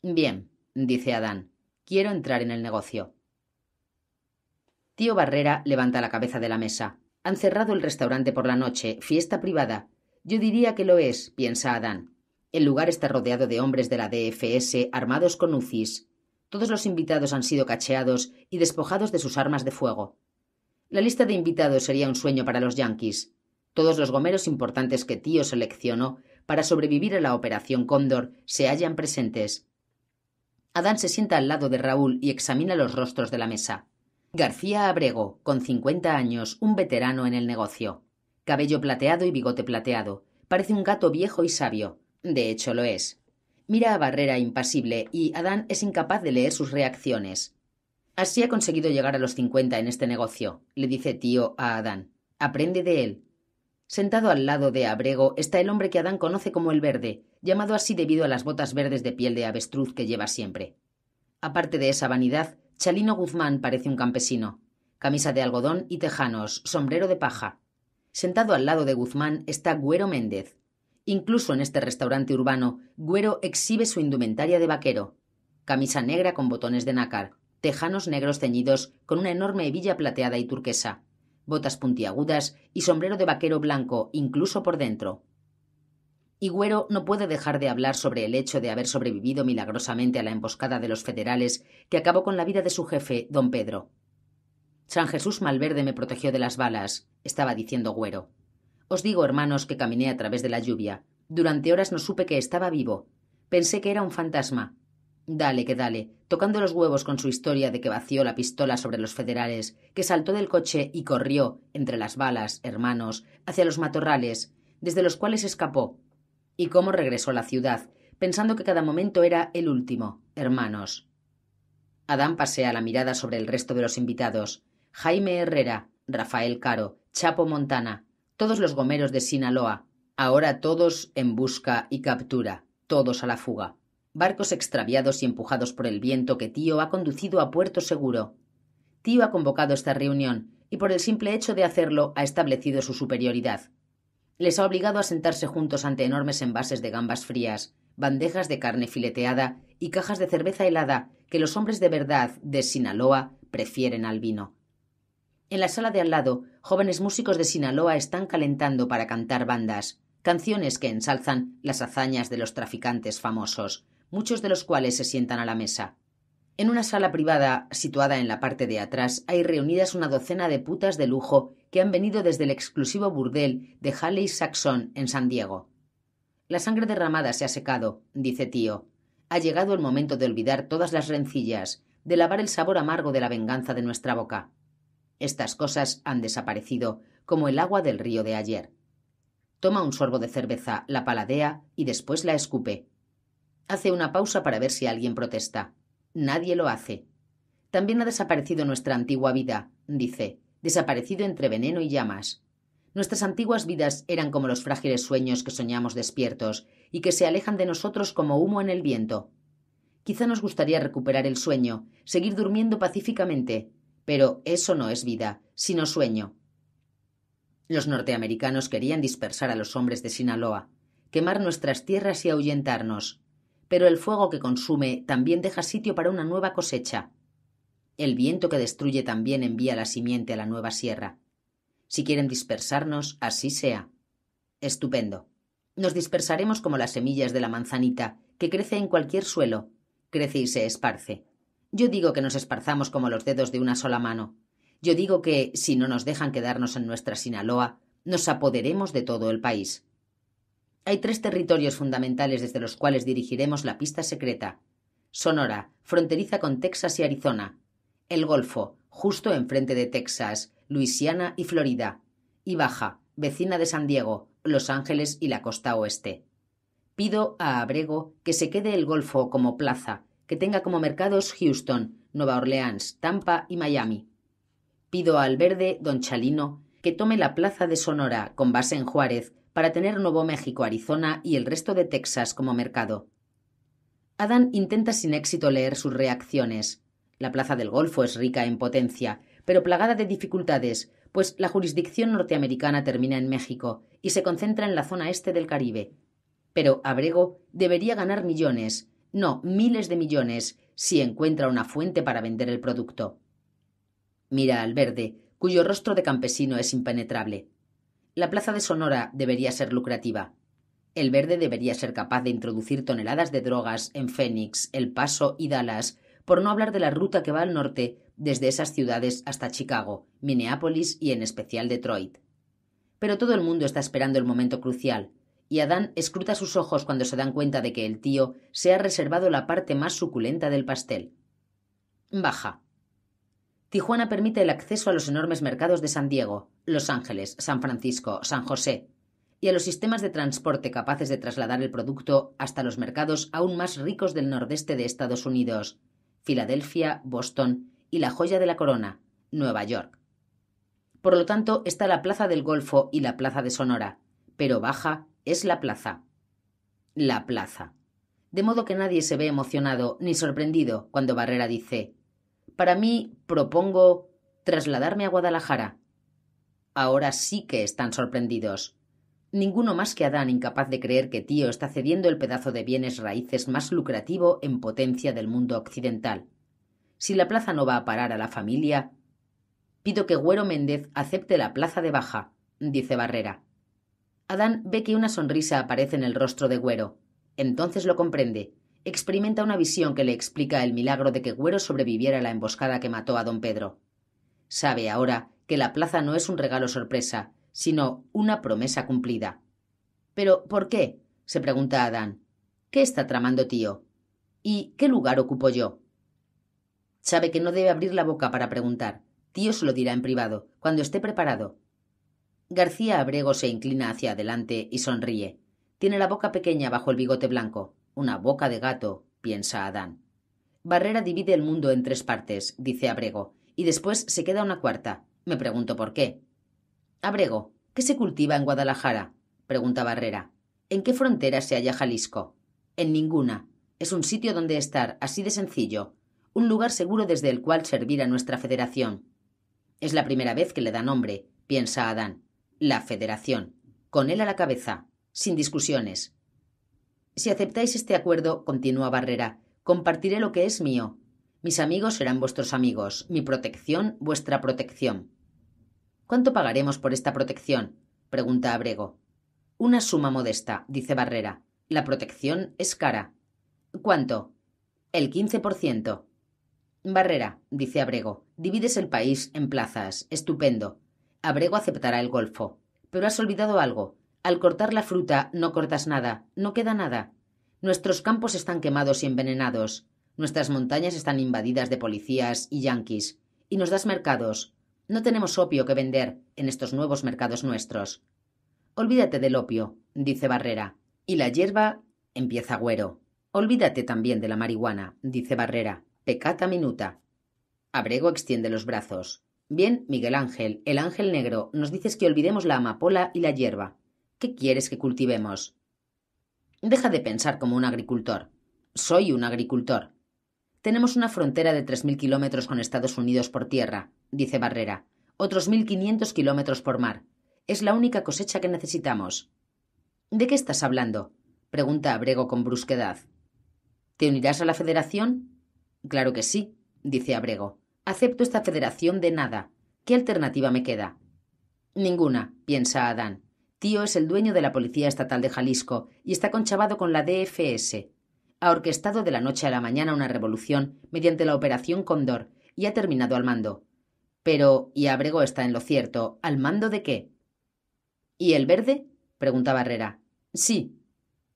Bien, dice Adán. Quiero entrar en el negocio. Tío Barrera levanta la cabeza de la mesa. Han cerrado el restaurante por la noche, fiesta privada. Yo diría que lo es, piensa Adán. El lugar está rodeado de hombres de la DFS armados con UCIs. Todos los invitados han sido cacheados y despojados de sus armas de fuego. La lista de invitados sería un sueño para los yanquis. Todos los gomeros importantes que Tío seleccionó para sobrevivir a la Operación Cóndor se hallan presentes. Adán se sienta al lado de Raúl y examina los rostros de la mesa. García Abrego, con cincuenta años, un veterano en el negocio. Cabello plateado y bigote plateado. Parece un gato viejo y sabio. De hecho lo es. Mira a Barrera impasible y Adán es incapaz de leer sus reacciones. Así ha conseguido llegar a los cincuenta en este negocio, le dice tío a Adán. Aprende de él. Sentado al lado de Abrego está el hombre que Adán conoce como el verde, llamado así debido a las botas verdes de piel de avestruz que lleva siempre. Aparte de esa vanidad, Chalino Guzmán parece un campesino. Camisa de algodón y tejanos, sombrero de paja. Sentado al lado de Guzmán está Güero Méndez. Incluso en este restaurante urbano, Güero exhibe su indumentaria de vaquero. Camisa negra con botones de nácar, tejanos negros ceñidos con una enorme hebilla plateada y turquesa, botas puntiagudas y sombrero de vaquero blanco, incluso por dentro. Y Güero no puede dejar de hablar sobre el hecho de haber sobrevivido milagrosamente a la emboscada de los federales que acabó con la vida de su jefe, don Pedro. San Jesús Malverde me protegió de las balas, estaba diciendo Güero. Os digo, hermanos, que caminé a través de la lluvia. Durante horas no supe que estaba vivo. Pensé que era un fantasma. Dale que dale, tocando los huevos con su historia de que vació la pistola sobre los federales, que saltó del coche y corrió, entre las balas, hermanos, hacia los matorrales, desde los cuales escapó, y cómo regresó a la ciudad, pensando que cada momento era el último, hermanos. Adán pasea la mirada sobre el resto de los invitados. Jaime Herrera, Rafael Caro, Chapo Montana, todos los gomeros de Sinaloa, ahora todos en busca y captura, todos a la fuga barcos extraviados y empujados por el viento que Tío ha conducido a puerto seguro. Tío ha convocado esta reunión y por el simple hecho de hacerlo ha establecido su superioridad. Les ha obligado a sentarse juntos ante enormes envases de gambas frías, bandejas de carne fileteada y cajas de cerveza helada que los hombres de verdad de Sinaloa prefieren al vino. En la sala de al lado, jóvenes músicos de Sinaloa están calentando para cantar bandas, canciones que ensalzan las hazañas de los traficantes famosos, muchos de los cuales se sientan a la mesa. En una sala privada, situada en la parte de atrás, hay reunidas una docena de putas de lujo que han venido desde el exclusivo burdel de Halley Saxon en San Diego. La sangre derramada se ha secado, dice tío. Ha llegado el momento de olvidar todas las rencillas, de lavar el sabor amargo de la venganza de nuestra boca. Estas cosas han desaparecido, como el agua del río de ayer. Toma un sorbo de cerveza, la paladea y después la escupe. Hace una pausa para ver si alguien protesta. Nadie lo hace. También ha desaparecido nuestra antigua vida, dice, desaparecido entre veneno y llamas. Nuestras antiguas vidas eran como los frágiles sueños que soñamos despiertos y que se alejan de nosotros como humo en el viento. Quizá nos gustaría recuperar el sueño, seguir durmiendo pacíficamente, pero eso no es vida, sino sueño. Los norteamericanos querían dispersar a los hombres de Sinaloa, quemar nuestras tierras y ahuyentarnos, pero el fuego que consume también deja sitio para una nueva cosecha. El viento que destruye también envía la simiente a la nueva sierra. Si quieren dispersarnos, así sea. Estupendo. Nos dispersaremos como las semillas de la manzanita, que crece en cualquier suelo, crece y se esparce. Yo digo que nos esparzamos como los dedos de una sola mano. Yo digo que, si no nos dejan quedarnos en nuestra Sinaloa, nos apoderemos de todo el país. Hay tres territorios fundamentales desde los cuales dirigiremos la pista secreta. Sonora, fronteriza con Texas y Arizona. El Golfo, justo enfrente de Texas, Luisiana y Florida. Y Baja, vecina de San Diego, Los Ángeles y la costa oeste. Pido a Abrego que se quede el Golfo como plaza, que tenga como mercados Houston, Nueva Orleans, Tampa y Miami. Pido al verde Don Chalino que tome la plaza de Sonora con base en Juárez para tener Nuevo México, Arizona y el resto de Texas como mercado. Adán intenta sin éxito leer sus reacciones. La Plaza del Golfo es rica en potencia, pero plagada de dificultades, pues la jurisdicción norteamericana termina en México y se concentra en la zona este del Caribe. Pero Abrego debería ganar millones, no miles de millones, si encuentra una fuente para vender el producto. Mira al verde, cuyo rostro de campesino es impenetrable. La plaza de Sonora debería ser lucrativa. El verde debería ser capaz de introducir toneladas de drogas en Phoenix, El Paso y Dallas, por no hablar de la ruta que va al norte desde esas ciudades hasta Chicago, Minneapolis y en especial Detroit. Pero todo el mundo está esperando el momento crucial, y Adán escruta sus ojos cuando se dan cuenta de que el tío se ha reservado la parte más suculenta del pastel. Baja. Tijuana permite el acceso a los enormes mercados de San Diego, Los Ángeles, San Francisco, San José, y a los sistemas de transporte capaces de trasladar el producto hasta los mercados aún más ricos del nordeste de Estados Unidos, Filadelfia, Boston y la joya de la corona, Nueva York. Por lo tanto, está la Plaza del Golfo y la Plaza de Sonora, pero baja es la plaza. La plaza. De modo que nadie se ve emocionado ni sorprendido cuando Barrera dice para mí, propongo trasladarme a Guadalajara. Ahora sí que están sorprendidos. Ninguno más que Adán incapaz de creer que tío está cediendo el pedazo de bienes raíces más lucrativo en potencia del mundo occidental. Si la plaza no va a parar a la familia. Pido que Güero Méndez acepte la plaza de baja, dice Barrera. Adán ve que una sonrisa aparece en el rostro de Güero. Entonces lo comprende experimenta una visión que le explica el milagro de que Güero sobreviviera a la emboscada que mató a don Pedro. Sabe ahora que la plaza no es un regalo sorpresa, sino una promesa cumplida. Pero ¿por qué? se pregunta Adán. ¿Qué está tramando tío? ¿Y qué lugar ocupo yo? Sabe que no debe abrir la boca para preguntar. Tío se lo dirá en privado, cuando esté preparado. García Abrego se inclina hacia adelante y sonríe. Tiene la boca pequeña bajo el bigote blanco. Una boca de gato, piensa Adán. Barrera divide el mundo en tres partes, dice Abrego, y después se queda una cuarta. Me pregunto por qué. Abrego, ¿qué se cultiva en Guadalajara? pregunta Barrera. ¿En qué frontera se halla Jalisco? En ninguna. Es un sitio donde estar, así de sencillo. Un lugar seguro desde el cual servir a nuestra federación. Es la primera vez que le da nombre, piensa Adán. La federación. Con él a la cabeza. Sin discusiones. Si aceptáis este acuerdo, continúa Barrera, compartiré lo que es mío. Mis amigos serán vuestros amigos, mi protección vuestra protección. ¿Cuánto pagaremos por esta protección? pregunta Abrego. Una suma modesta, dice Barrera. La protección es cara. ¿Cuánto? El quince por ciento. Barrera, dice Abrego, divides el país en plazas. Estupendo. Abrego aceptará el golfo. Pero has olvidado algo. Al cortar la fruta no cortas nada, no queda nada. Nuestros campos están quemados y envenenados. Nuestras montañas están invadidas de policías y yanquis. Y nos das mercados. No tenemos opio que vender en estos nuevos mercados nuestros. Olvídate del opio, dice Barrera. Y la hierba empieza Güero. Olvídate también de la marihuana, dice Barrera. Pecata minuta. Abrego extiende los brazos. Bien, Miguel Ángel, el ángel negro, nos dices que olvidemos la amapola y la hierba. ¿Qué quieres que cultivemos? Deja de pensar como un agricultor. Soy un agricultor. Tenemos una frontera de tres mil kilómetros con Estados Unidos por tierra, dice Barrera. Otros mil quinientos kilómetros por mar. Es la única cosecha que necesitamos. ¿De qué estás hablando? pregunta Abrego con brusquedad. ¿Te unirás a la Federación? Claro que sí, dice Abrego. Acepto esta federación de nada. ¿Qué alternativa me queda? Ninguna, piensa Adán. Tío es el dueño de la Policía Estatal de Jalisco y está conchavado con la DFS. Ha orquestado de la noche a la mañana una revolución mediante la Operación Cóndor y ha terminado al mando. Pero, y Abrego está en lo cierto, ¿al mando de qué? ¿Y el verde? pregunta Barrera. Sí.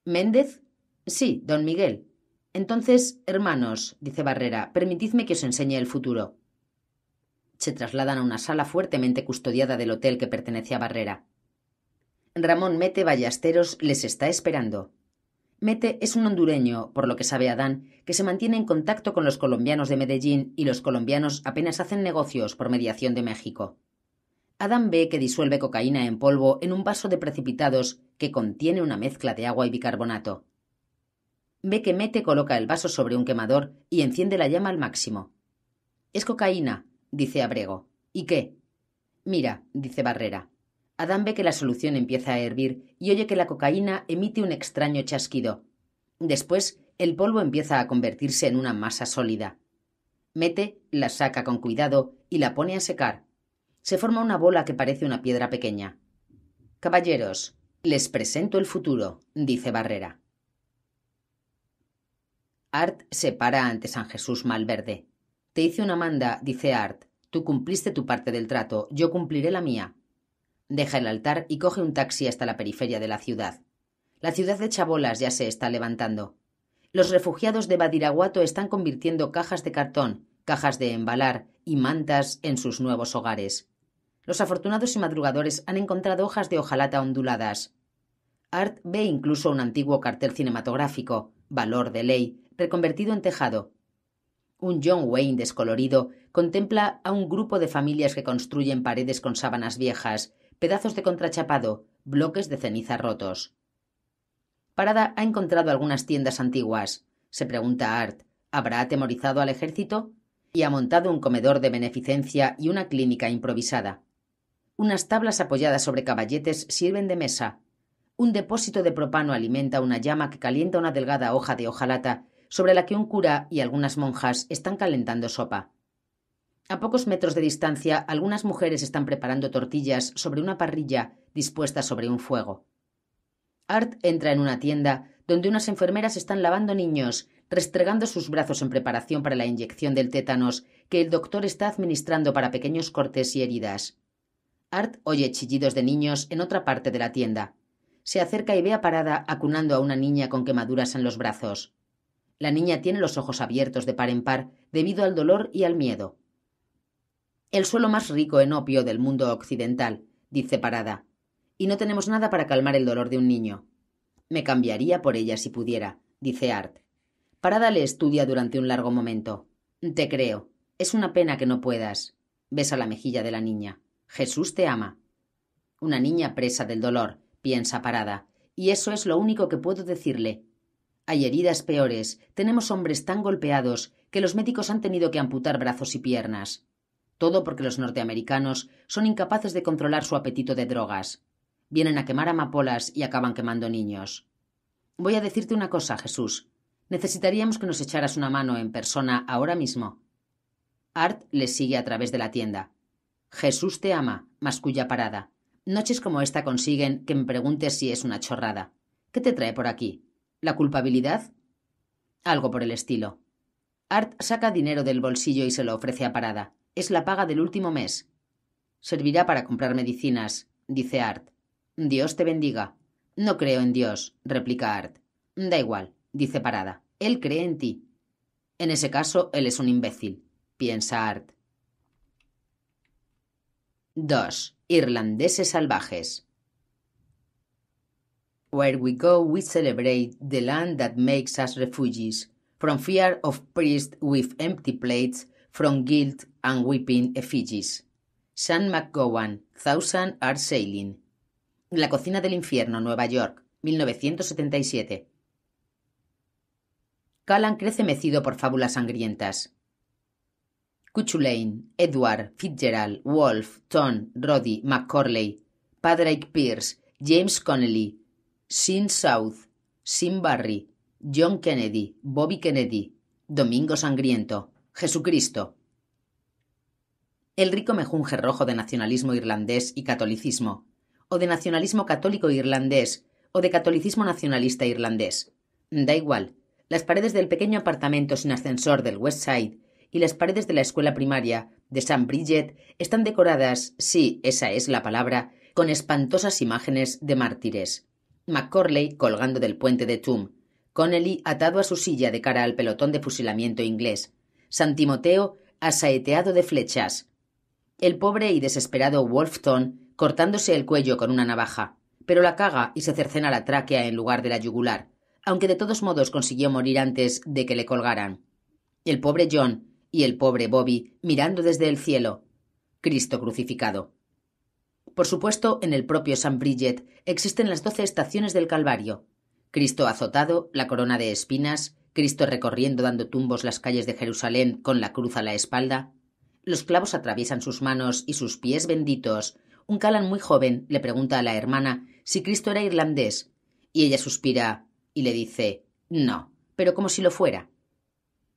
¿Méndez? Sí, don Miguel. Entonces, hermanos, dice Barrera, permitidme que os enseñe el futuro. Se trasladan a una sala fuertemente custodiada del hotel que pertenece a Barrera. Ramón Mete Ballesteros les está esperando. Mete es un hondureño, por lo que sabe Adán, que se mantiene en contacto con los colombianos de Medellín y los colombianos apenas hacen negocios por mediación de México. Adán ve que disuelve cocaína en polvo en un vaso de precipitados que contiene una mezcla de agua y bicarbonato ve que Mete coloca el vaso sobre un quemador y enciende la llama al máximo. Es cocaína, dice Abrego. ¿Y qué? Mira, dice Barrera. Adán ve que la solución empieza a hervir y oye que la cocaína emite un extraño chasquido. Después, el polvo empieza a convertirse en una masa sólida. Mete, la saca con cuidado y la pone a secar. Se forma una bola que parece una piedra pequeña. Caballeros, les presento el futuro, dice Barrera. Art se para ante San Jesús Malverde. Te hice una manda, dice Art. Tú cumpliste tu parte del trato, yo cumpliré la mía. Deja el altar y coge un taxi hasta la periferia de la ciudad. La ciudad de Chabolas ya se está levantando. Los refugiados de Badiraguato están convirtiendo cajas de cartón, cajas de embalar y mantas en sus nuevos hogares. Los afortunados y madrugadores han encontrado hojas de hojalata onduladas. Art ve incluso un antiguo cartel cinematográfico, valor de ley, reconvertido en tejado. Un John Wayne descolorido contempla a un grupo de familias que construyen paredes con sábanas viejas, pedazos de contrachapado, bloques de ceniza rotos. Parada ha encontrado algunas tiendas antiguas. Se pregunta Art, ¿habrá atemorizado al ejército? Y ha montado un comedor de beneficencia y una clínica improvisada. Unas tablas apoyadas sobre caballetes sirven de mesa. Un depósito de propano alimenta una llama que calienta una delgada hoja de hojalata sobre la que un cura y algunas monjas están calentando sopa. A pocos metros de distancia, algunas mujeres están preparando tortillas sobre una parrilla dispuesta sobre un fuego. Art entra en una tienda donde unas enfermeras están lavando niños, restregando sus brazos en preparación para la inyección del tétanos que el doctor está administrando para pequeños cortes y heridas. Art oye chillidos de niños en otra parte de la tienda. Se acerca y ve a Parada acunando a una niña con quemaduras en los brazos. La niña tiene los ojos abiertos de par en par debido al dolor y al miedo. El suelo más rico en opio del mundo occidental, dice Parada. Y no tenemos nada para calmar el dolor de un niño. Me cambiaría por ella si pudiera, dice Art. Parada le estudia durante un largo momento. Te creo. Es una pena que no puedas. Besa la mejilla de la niña. Jesús te ama. Una niña presa del dolor, piensa Parada, y eso es lo único que puedo decirle. Hay heridas peores, tenemos hombres tan golpeados que los médicos han tenido que amputar brazos y piernas. Todo porque los norteamericanos son incapaces de controlar su apetito de drogas. Vienen a quemar amapolas y acaban quemando niños. Voy a decirte una cosa, Jesús. Necesitaríamos que nos echaras una mano en persona ahora mismo. Art le sigue a través de la tienda. Jesús te ama, masculla parada. Noches como esta consiguen que me preguntes si es una chorrada. ¿Qué te trae por aquí? ¿La culpabilidad? Algo por el estilo. Art saca dinero del bolsillo y se lo ofrece a Parada. Es la paga del último mes. Servirá para comprar medicinas, dice Art. Dios te bendiga. No creo en Dios, replica Art. Da igual, dice Parada. Él cree en ti. En ese caso, él es un imbécil, piensa Art. 2. Irlandeses salvajes. Where we go, we celebrate the land that makes us refugees, from fear of priests with empty plates, from guilt and weeping effigies. Sam McGowan, Thousand Are Sailing. La cocina del infierno, Nueva York, 1977. Callan crece mecido por fábulas sangrientas. Cuchulain, Edward, Fitzgerald, Wolf, Tom, Roddy, McCorley, Padraig Pierce, James Connelly, Sin South, Sin Barry, John Kennedy, Bobby Kennedy, Domingo Sangriento, Jesucristo. El rico mejunje rojo de nacionalismo irlandés y catolicismo, o de nacionalismo católico irlandés, o de catolicismo nacionalista irlandés. Da igual, las paredes del pequeño apartamento sin ascensor del West Side y las paredes de la escuela primaria de St. Bridget están decoradas, sí, esa es la palabra, con espantosas imágenes de mártires. Macaulay colgando del puente de Tum, Connelly atado a su silla de cara al pelotón de fusilamiento inglés, San Timoteo asaeteado de flechas, el pobre y desesperado Wolfton cortándose el cuello con una navaja, pero la caga y se cercena la tráquea en lugar de la yugular, aunque de todos modos consiguió morir antes de que le colgaran. El pobre John, y el pobre Bobby mirando desde el cielo. Cristo crucificado. Por supuesto, en el propio San Bridget existen las doce estaciones del Calvario. Cristo azotado, la corona de espinas, Cristo recorriendo dando tumbos las calles de Jerusalén con la cruz a la espalda. Los clavos atraviesan sus manos y sus pies benditos. Un Calan muy joven le pregunta a la hermana si Cristo era irlandés, y ella suspira y le dice no, pero como si lo fuera.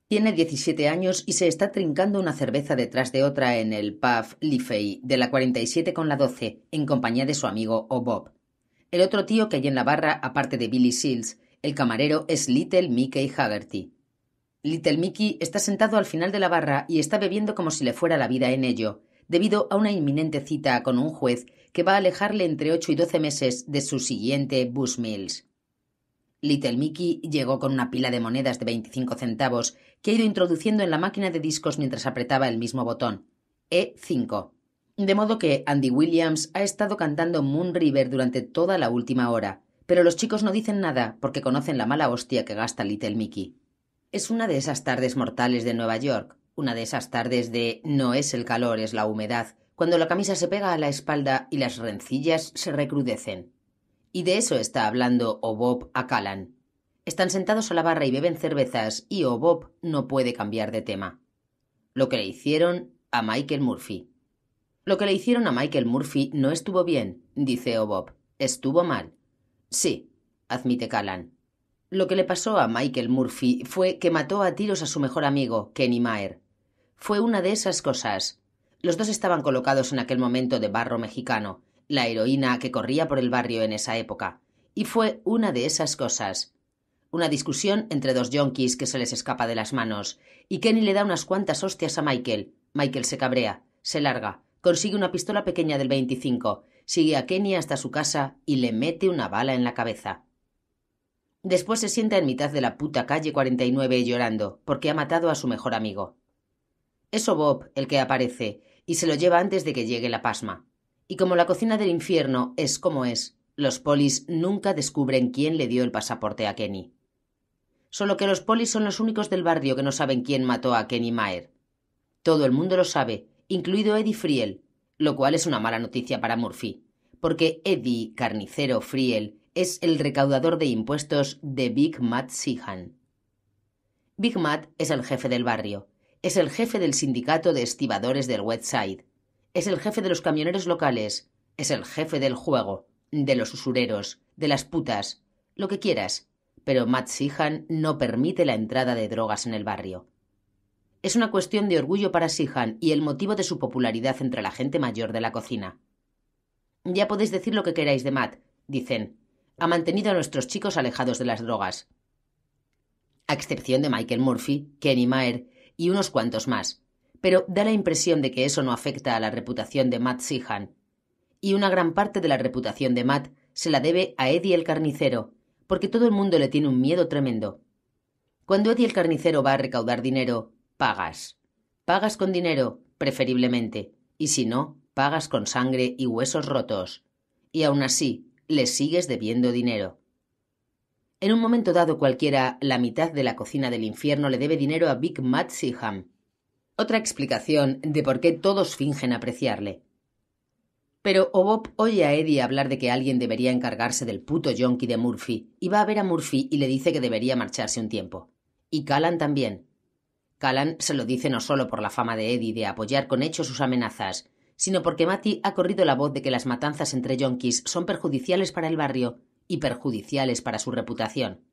Tiene 17 años y se está trincando una cerveza detrás de otra en el pub Liffey de la 47 con la 12 en compañía de su amigo O'Bob. El otro tío que hay en la barra, aparte de Billy Seals, el camarero es Little Mickey Haggerty. Little Mickey está sentado al final de la barra y está bebiendo como si le fuera la vida en ello, debido a una inminente cita con un juez que va a alejarle entre ocho y doce meses de su siguiente Bushmills. Little Mickey llegó con una pila de monedas de veinticinco centavos que ha ido introduciendo en la máquina de discos mientras apretaba el mismo botón. E5. De modo que Andy Williams ha estado cantando Moon River durante toda la última hora, pero los chicos no dicen nada porque conocen la mala hostia que gasta Little Mickey. Es una de esas tardes mortales de Nueva York, una de esas tardes de no es el calor, es la humedad, cuando la camisa se pega a la espalda y las rencillas se recrudecen. Y de eso está hablando O'Bob a Callan. Están sentados a la barra y beben cervezas y O'Bob no puede cambiar de tema. Lo que le hicieron a Michael Murphy. Lo que le hicieron a Michael Murphy no estuvo bien, dice O'Bob. Estuvo mal. Sí, admite Callan. Lo que le pasó a Michael Murphy fue que mató a tiros a su mejor amigo, Kenny Maher. Fue una de esas cosas. Los dos estaban colocados en aquel momento de barro mexicano, la heroína que corría por el barrio en esa época, y fue una de esas cosas. Una discusión entre dos yonkis que se les escapa de las manos, y Kenny le da unas cuantas hostias a Michael. Michael se cabrea, se larga, consigue una pistola pequeña del 25, sigue a Kenny hasta su casa y le mete una bala en la cabeza. Después se sienta en mitad de la puta calle 49 llorando, porque ha matado a su mejor amigo. Es Bob el que aparece, y se lo lleva antes de que llegue la pasma. Y como la cocina del infierno es como es, los polis nunca descubren quién le dio el pasaporte a Kenny. Solo que los polis son los únicos del barrio que no saben quién mató a Kenny Maher. Todo el mundo lo sabe, incluido Eddie Friel, lo cual es una mala noticia para Murphy, porque Eddie Carnicero Friel es el recaudador de impuestos de Big Matt Sihan. Big Matt es el jefe del barrio, es el jefe del sindicato de estibadores del West Side, es el jefe de los camioneros locales, es el jefe del juego, de los usureros, de las putas, lo que quieras, pero Matt Sihan no permite la entrada de drogas en el barrio. Es una cuestión de orgullo para Sihan y el motivo de su popularidad entre la gente mayor de la cocina. Ya podéis decir lo que queráis de Matt, dicen. Ha mantenido a nuestros chicos alejados de las drogas. a excepción de Michael Murphy, Kenny Maher y unos cuantos más. Pero da la impresión de que eso no afecta a la reputación de Matt Sihan. Y una gran parte de la reputación de Matt se la debe a Eddie el carnicero, porque todo el mundo le tiene un miedo tremendo. Cuando Eddie el carnicero va a recaudar dinero, pagas. Pagas con dinero, preferiblemente, y si no, pagas con sangre y huesos rotos. Y aún así, le sigues debiendo dinero. En un momento dado cualquiera, la mitad de la cocina del infierno le debe dinero a Big Matt Seaham. Otra explicación de por qué todos fingen apreciarle. Pero Obob oye a Eddie hablar de que alguien debería encargarse del puto yonki de Murphy y va a ver a Murphy y le dice que debería marcharse un tiempo. Y Callan también. Callan se lo dice no solo por la fama de Eddie de apoyar con hechos sus amenazas, sino porque Matty ha corrido la voz de que las matanzas entre yonkis son perjudiciales para el barrio y perjudiciales para su reputación.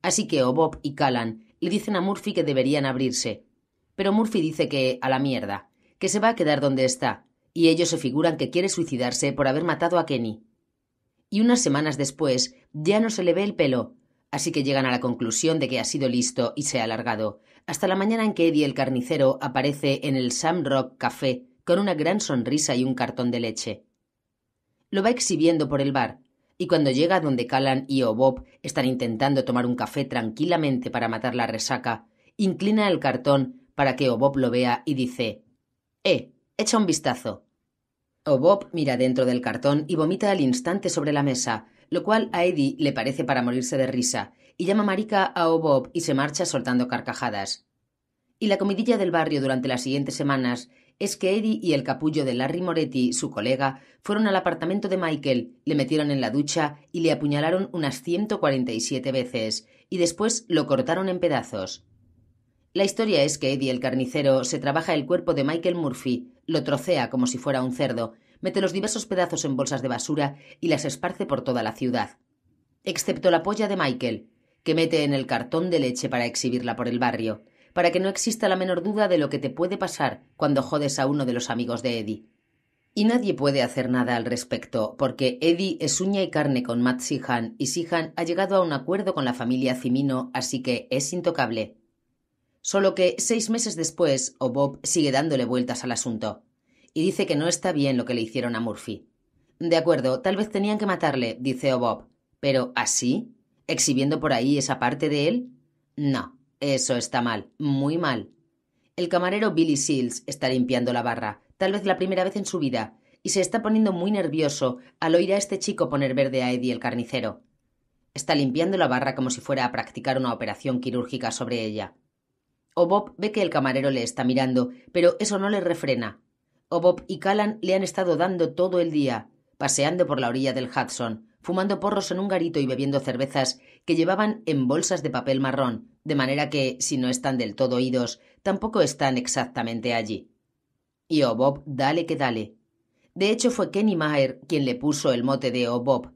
Así que Obob y Callan le dicen a Murphy que deberían abrirse, pero Murphy dice que a la mierda, que se va a quedar donde está, y ellos se figuran que quiere suicidarse por haber matado a Kenny. Y unas semanas después ya no se le ve el pelo, así que llegan a la conclusión de que ha sido listo y se ha alargado, hasta la mañana en que Eddie el carnicero aparece en el Sam Rock Café con una gran sonrisa y un cartón de leche. Lo va exhibiendo por el bar, y cuando llega donde Callan y O'Bob están intentando tomar un café tranquilamente para matar la resaca, inclina el cartón para que O'Bob lo vea y dice Eh, echa un vistazo. O'Bob mira dentro del cartón y vomita al instante sobre la mesa, lo cual a Eddie le parece para morirse de risa, y llama marica a O'Bob y se marcha soltando carcajadas. Y la comidilla del barrio durante las siguientes semanas es que Eddie y el capullo de Larry Moretti, su colega, fueron al apartamento de Michael, le metieron en la ducha y le apuñalaron unas 147 veces, y después lo cortaron en pedazos. La historia es que Eddie el carnicero se trabaja el cuerpo de Michael Murphy, lo trocea como si fuera un cerdo, mete los diversos pedazos en bolsas de basura y las esparce por toda la ciudad. Excepto la polla de Michael, que mete en el cartón de leche para exhibirla por el barrio, para que no exista la menor duda de lo que te puede pasar cuando jodes a uno de los amigos de Eddie. Y nadie puede hacer nada al respecto, porque Eddie es uña y carne con Matt Sihan y Sihan ha llegado a un acuerdo con la familia Cimino, así que es intocable. Solo que seis meses después, O'Bob sigue dándole vueltas al asunto. Y dice que no está bien lo que le hicieron a Murphy. De acuerdo, tal vez tenían que matarle, dice O'Bob. Pero ¿así? ¿Exhibiendo por ahí esa parte de él? No, eso está mal, muy mal. El camarero Billy Seals está limpiando la barra, tal vez la primera vez en su vida, y se está poniendo muy nervioso al oír a este chico poner verde a Eddie el carnicero. Está limpiando la barra como si fuera a practicar una operación quirúrgica sobre ella. Bob ve que el camarero le está mirando, pero eso no le refrena. Bob y Callan le han estado dando todo el día, paseando por la orilla del Hudson, fumando porros en un garito y bebiendo cervezas que llevaban en bolsas de papel marrón, de manera que, si no están del todo oídos, tampoco están exactamente allí. Y Bob, dale que dale. De hecho, fue Kenny Maher quien le puso el mote de Bob.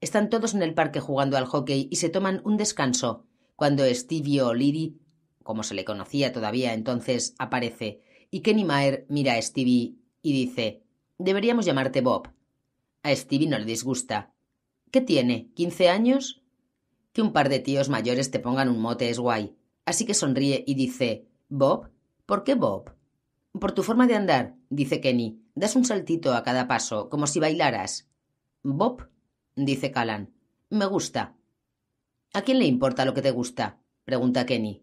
Están todos en el parque jugando al hockey y se toman un descanso, cuando Stevie O'Leary, como se le conocía todavía entonces, aparece, y Kenny Maher mira a Stevie y dice Deberíamos llamarte Bob. A Stevie no le disgusta. ¿Qué tiene? ¿Quince años? Que un par de tíos mayores te pongan un mote es guay. Así que sonríe y dice ¿Bob? ¿Por qué Bob? Por tu forma de andar, dice Kenny. Das un saltito a cada paso, como si bailaras. Bob, dice Callan. Me gusta. ¿A quién le importa lo que te gusta? pregunta Kenny.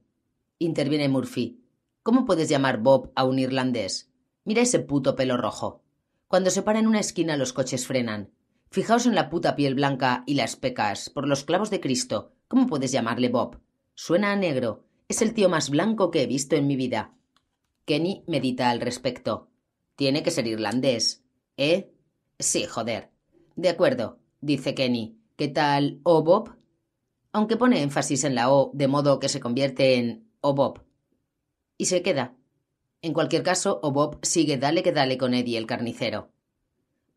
Interviene Murphy. ¿Cómo puedes llamar Bob a un irlandés? Mira ese puto pelo rojo. Cuando se para en una esquina los coches frenan. Fijaos en la puta piel blanca y las pecas, por los clavos de Cristo. ¿Cómo puedes llamarle Bob? Suena a negro. Es el tío más blanco que he visto en mi vida. Kenny medita al respecto. Tiene que ser irlandés. ¿Eh? Sí, joder. De acuerdo, dice Kenny. ¿Qué tal, O Bob? Aunque pone énfasis en la O, de modo que se convierte en O Bob. Y se queda. En cualquier caso, O Bob sigue dale que dale con Eddie el carnicero.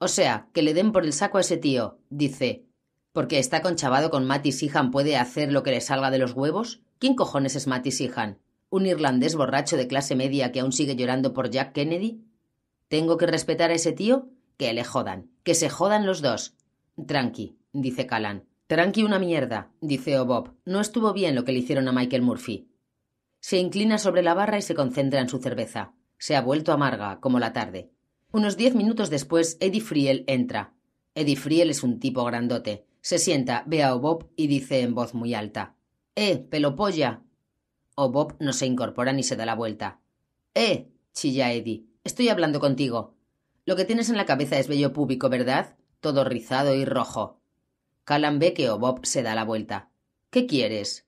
O sea, que le den por el saco a ese tío, dice. ¿Porque está conchavado con Matty Sihan puede hacer lo que le salga de los huevos? ¿Quién cojones es Matty Sihan? ¿Un irlandés borracho de clase media que aún sigue llorando por Jack Kennedy? ¿Tengo que respetar a ese tío? Que le jodan. Que se jodan los dos. Tranqui, dice Callan. Tranqui una mierda, dice Bob. No estuvo bien lo que le hicieron a Michael Murphy. Se inclina sobre la barra y se concentra en su cerveza. Se ha vuelto amarga, como la tarde. Unos diez minutos después, Eddie Friel entra. Eddie Friel es un tipo grandote. Se sienta, ve a Bob y dice en voz muy alta: ¡Eh, pelopolla! Bob no se incorpora ni se da la vuelta. ¡Eh! chilla Eddie. Estoy hablando contigo. Lo que tienes en la cabeza es vello púbico, ¿verdad? Todo rizado y rojo. Callan ve que Bob se da la vuelta. ¿Qué quieres?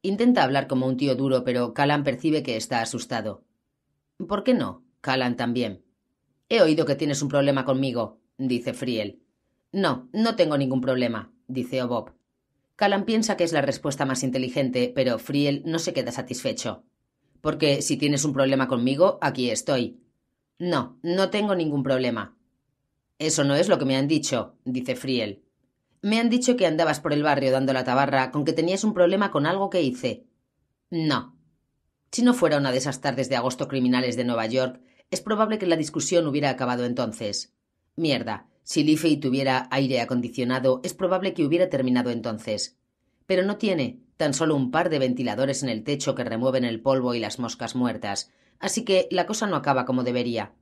Intenta hablar como un tío duro, pero Callan percibe que está asustado. ¿Por qué no? Callan también. He oído que tienes un problema conmigo, dice Friel. No, no tengo ningún problema, dice Bob. Callan piensa que es la respuesta más inteligente, pero Friel no se queda satisfecho. Porque si tienes un problema conmigo, aquí estoy. No, no tengo ningún problema. Eso no es lo que me han dicho, dice Friel. Me han dicho que andabas por el barrio dando la tabarra con que tenías un problema con algo que hice. No. Si no fuera una de esas tardes de agosto criminales de Nueva York, es probable que la discusión hubiera acabado entonces. Mierda. Si Liffey tuviera aire acondicionado, es probable que hubiera terminado entonces. Pero no tiene, tan solo un par de ventiladores en el techo que remueven el polvo y las moscas muertas, así que la cosa no acaba como debería.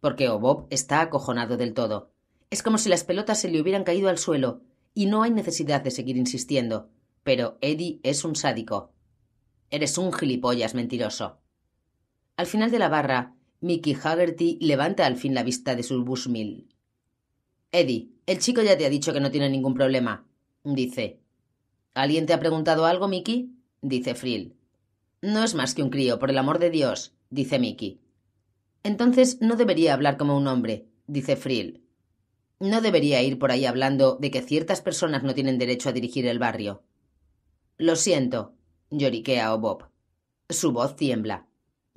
Porque Bob está acojonado del todo. Es como si las pelotas se le hubieran caído al suelo, y no hay necesidad de seguir insistiendo. Pero Eddie es un sádico. Eres un gilipollas mentiroso. Al final de la barra, Mickey Haggerty levanta al fin la vista de su busmill. Eddie, el chico ya te ha dicho que no tiene ningún problema, dice. ¿Alguien te ha preguntado algo, Mickey? dice Frill. No es más que un crío, por el amor de Dios, dice Mickey. Entonces no debería hablar como un hombre, dice Frill. No debería ir por ahí hablando de que ciertas personas no tienen derecho a dirigir el barrio. Lo siento, lloriquea Bob. Su voz tiembla.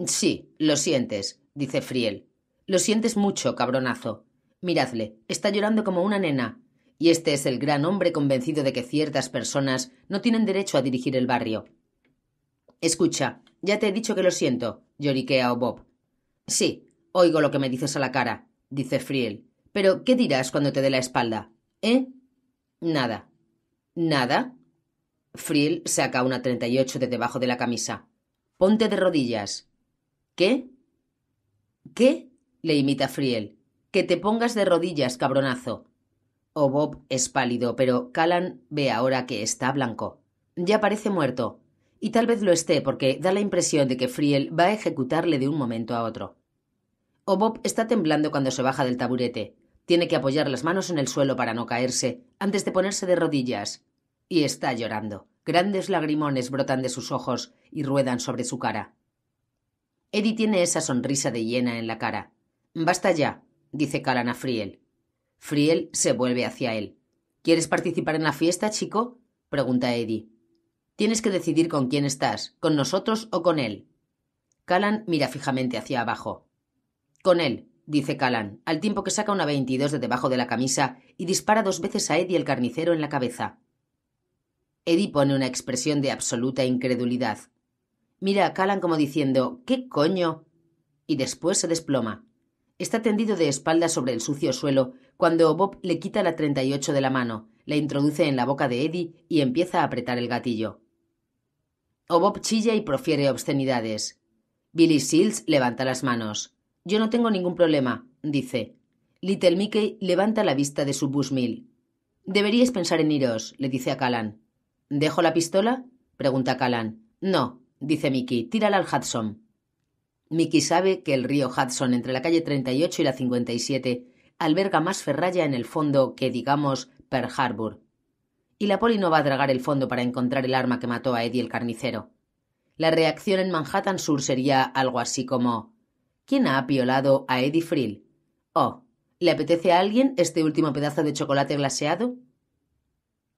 Sí, lo sientes, dice Friel. Lo sientes mucho, cabronazo. Miradle, está llorando como una nena. Y este es el gran hombre convencido de que ciertas personas no tienen derecho a dirigir el barrio. Escucha, ya te he dicho que lo siento, lloriquea Bob. Sí, oigo lo que me dices a la cara, dice Friel. Pero, ¿qué dirás cuando te dé la espalda? ¿Eh? Nada. ¿Nada? Friel saca una treinta y ocho de debajo de la camisa. Ponte de rodillas. ¿Qué? ¿Qué? le imita Friel. Que te pongas de rodillas, cabronazo. O Bob es pálido, pero Callan ve ahora que está blanco. Ya parece muerto. Y tal vez lo esté porque da la impresión de que Friel va a ejecutarle de un momento a otro. O Bob está temblando cuando se baja del taburete. Tiene que apoyar las manos en el suelo para no caerse, antes de ponerse de rodillas. Y está llorando. Grandes lagrimones brotan de sus ojos y ruedan sobre su cara. Eddie tiene esa sonrisa de hiena en la cara. Basta ya, dice Callan a Friel. Friel se vuelve hacia él. ¿Quieres participar en la fiesta, chico? pregunta Eddie. Tienes que decidir con quién estás, con nosotros o con él. Callan mira fijamente hacia abajo. Con él, dice Callan, al tiempo que saca una veintidós de debajo de la camisa y dispara dos veces a Eddie el carnicero en la cabeza. Eddie pone una expresión de absoluta incredulidad. Mira a Callan como diciendo ¿Qué coño? y después se desploma. Está tendido de espaldas sobre el sucio suelo cuando Bob le quita la treinta y ocho de la mano, la introduce en la boca de Eddie y empieza a apretar el gatillo. O Bob chilla y profiere obscenidades. Billy Seals levanta las manos. Yo no tengo ningún problema, dice. Little Mickey levanta la vista de su bushmill. Deberíais pensar en iros, le dice a Callan. ¿Dejo la pistola? pregunta Callan. No, dice Mickey, tírala al Hudson. Mickey sabe que el río Hudson entre la calle 38 y la 57 alberga más ferralla en el fondo que, digamos, Pearl Harbor. Y la poli no va a dragar el fondo para encontrar el arma que mató a Eddie el carnicero. La reacción en Manhattan Sur sería algo así como ¿Quién ha apiolado a Eddie Frill? Oh, ¿le apetece a alguien este último pedazo de chocolate glaseado?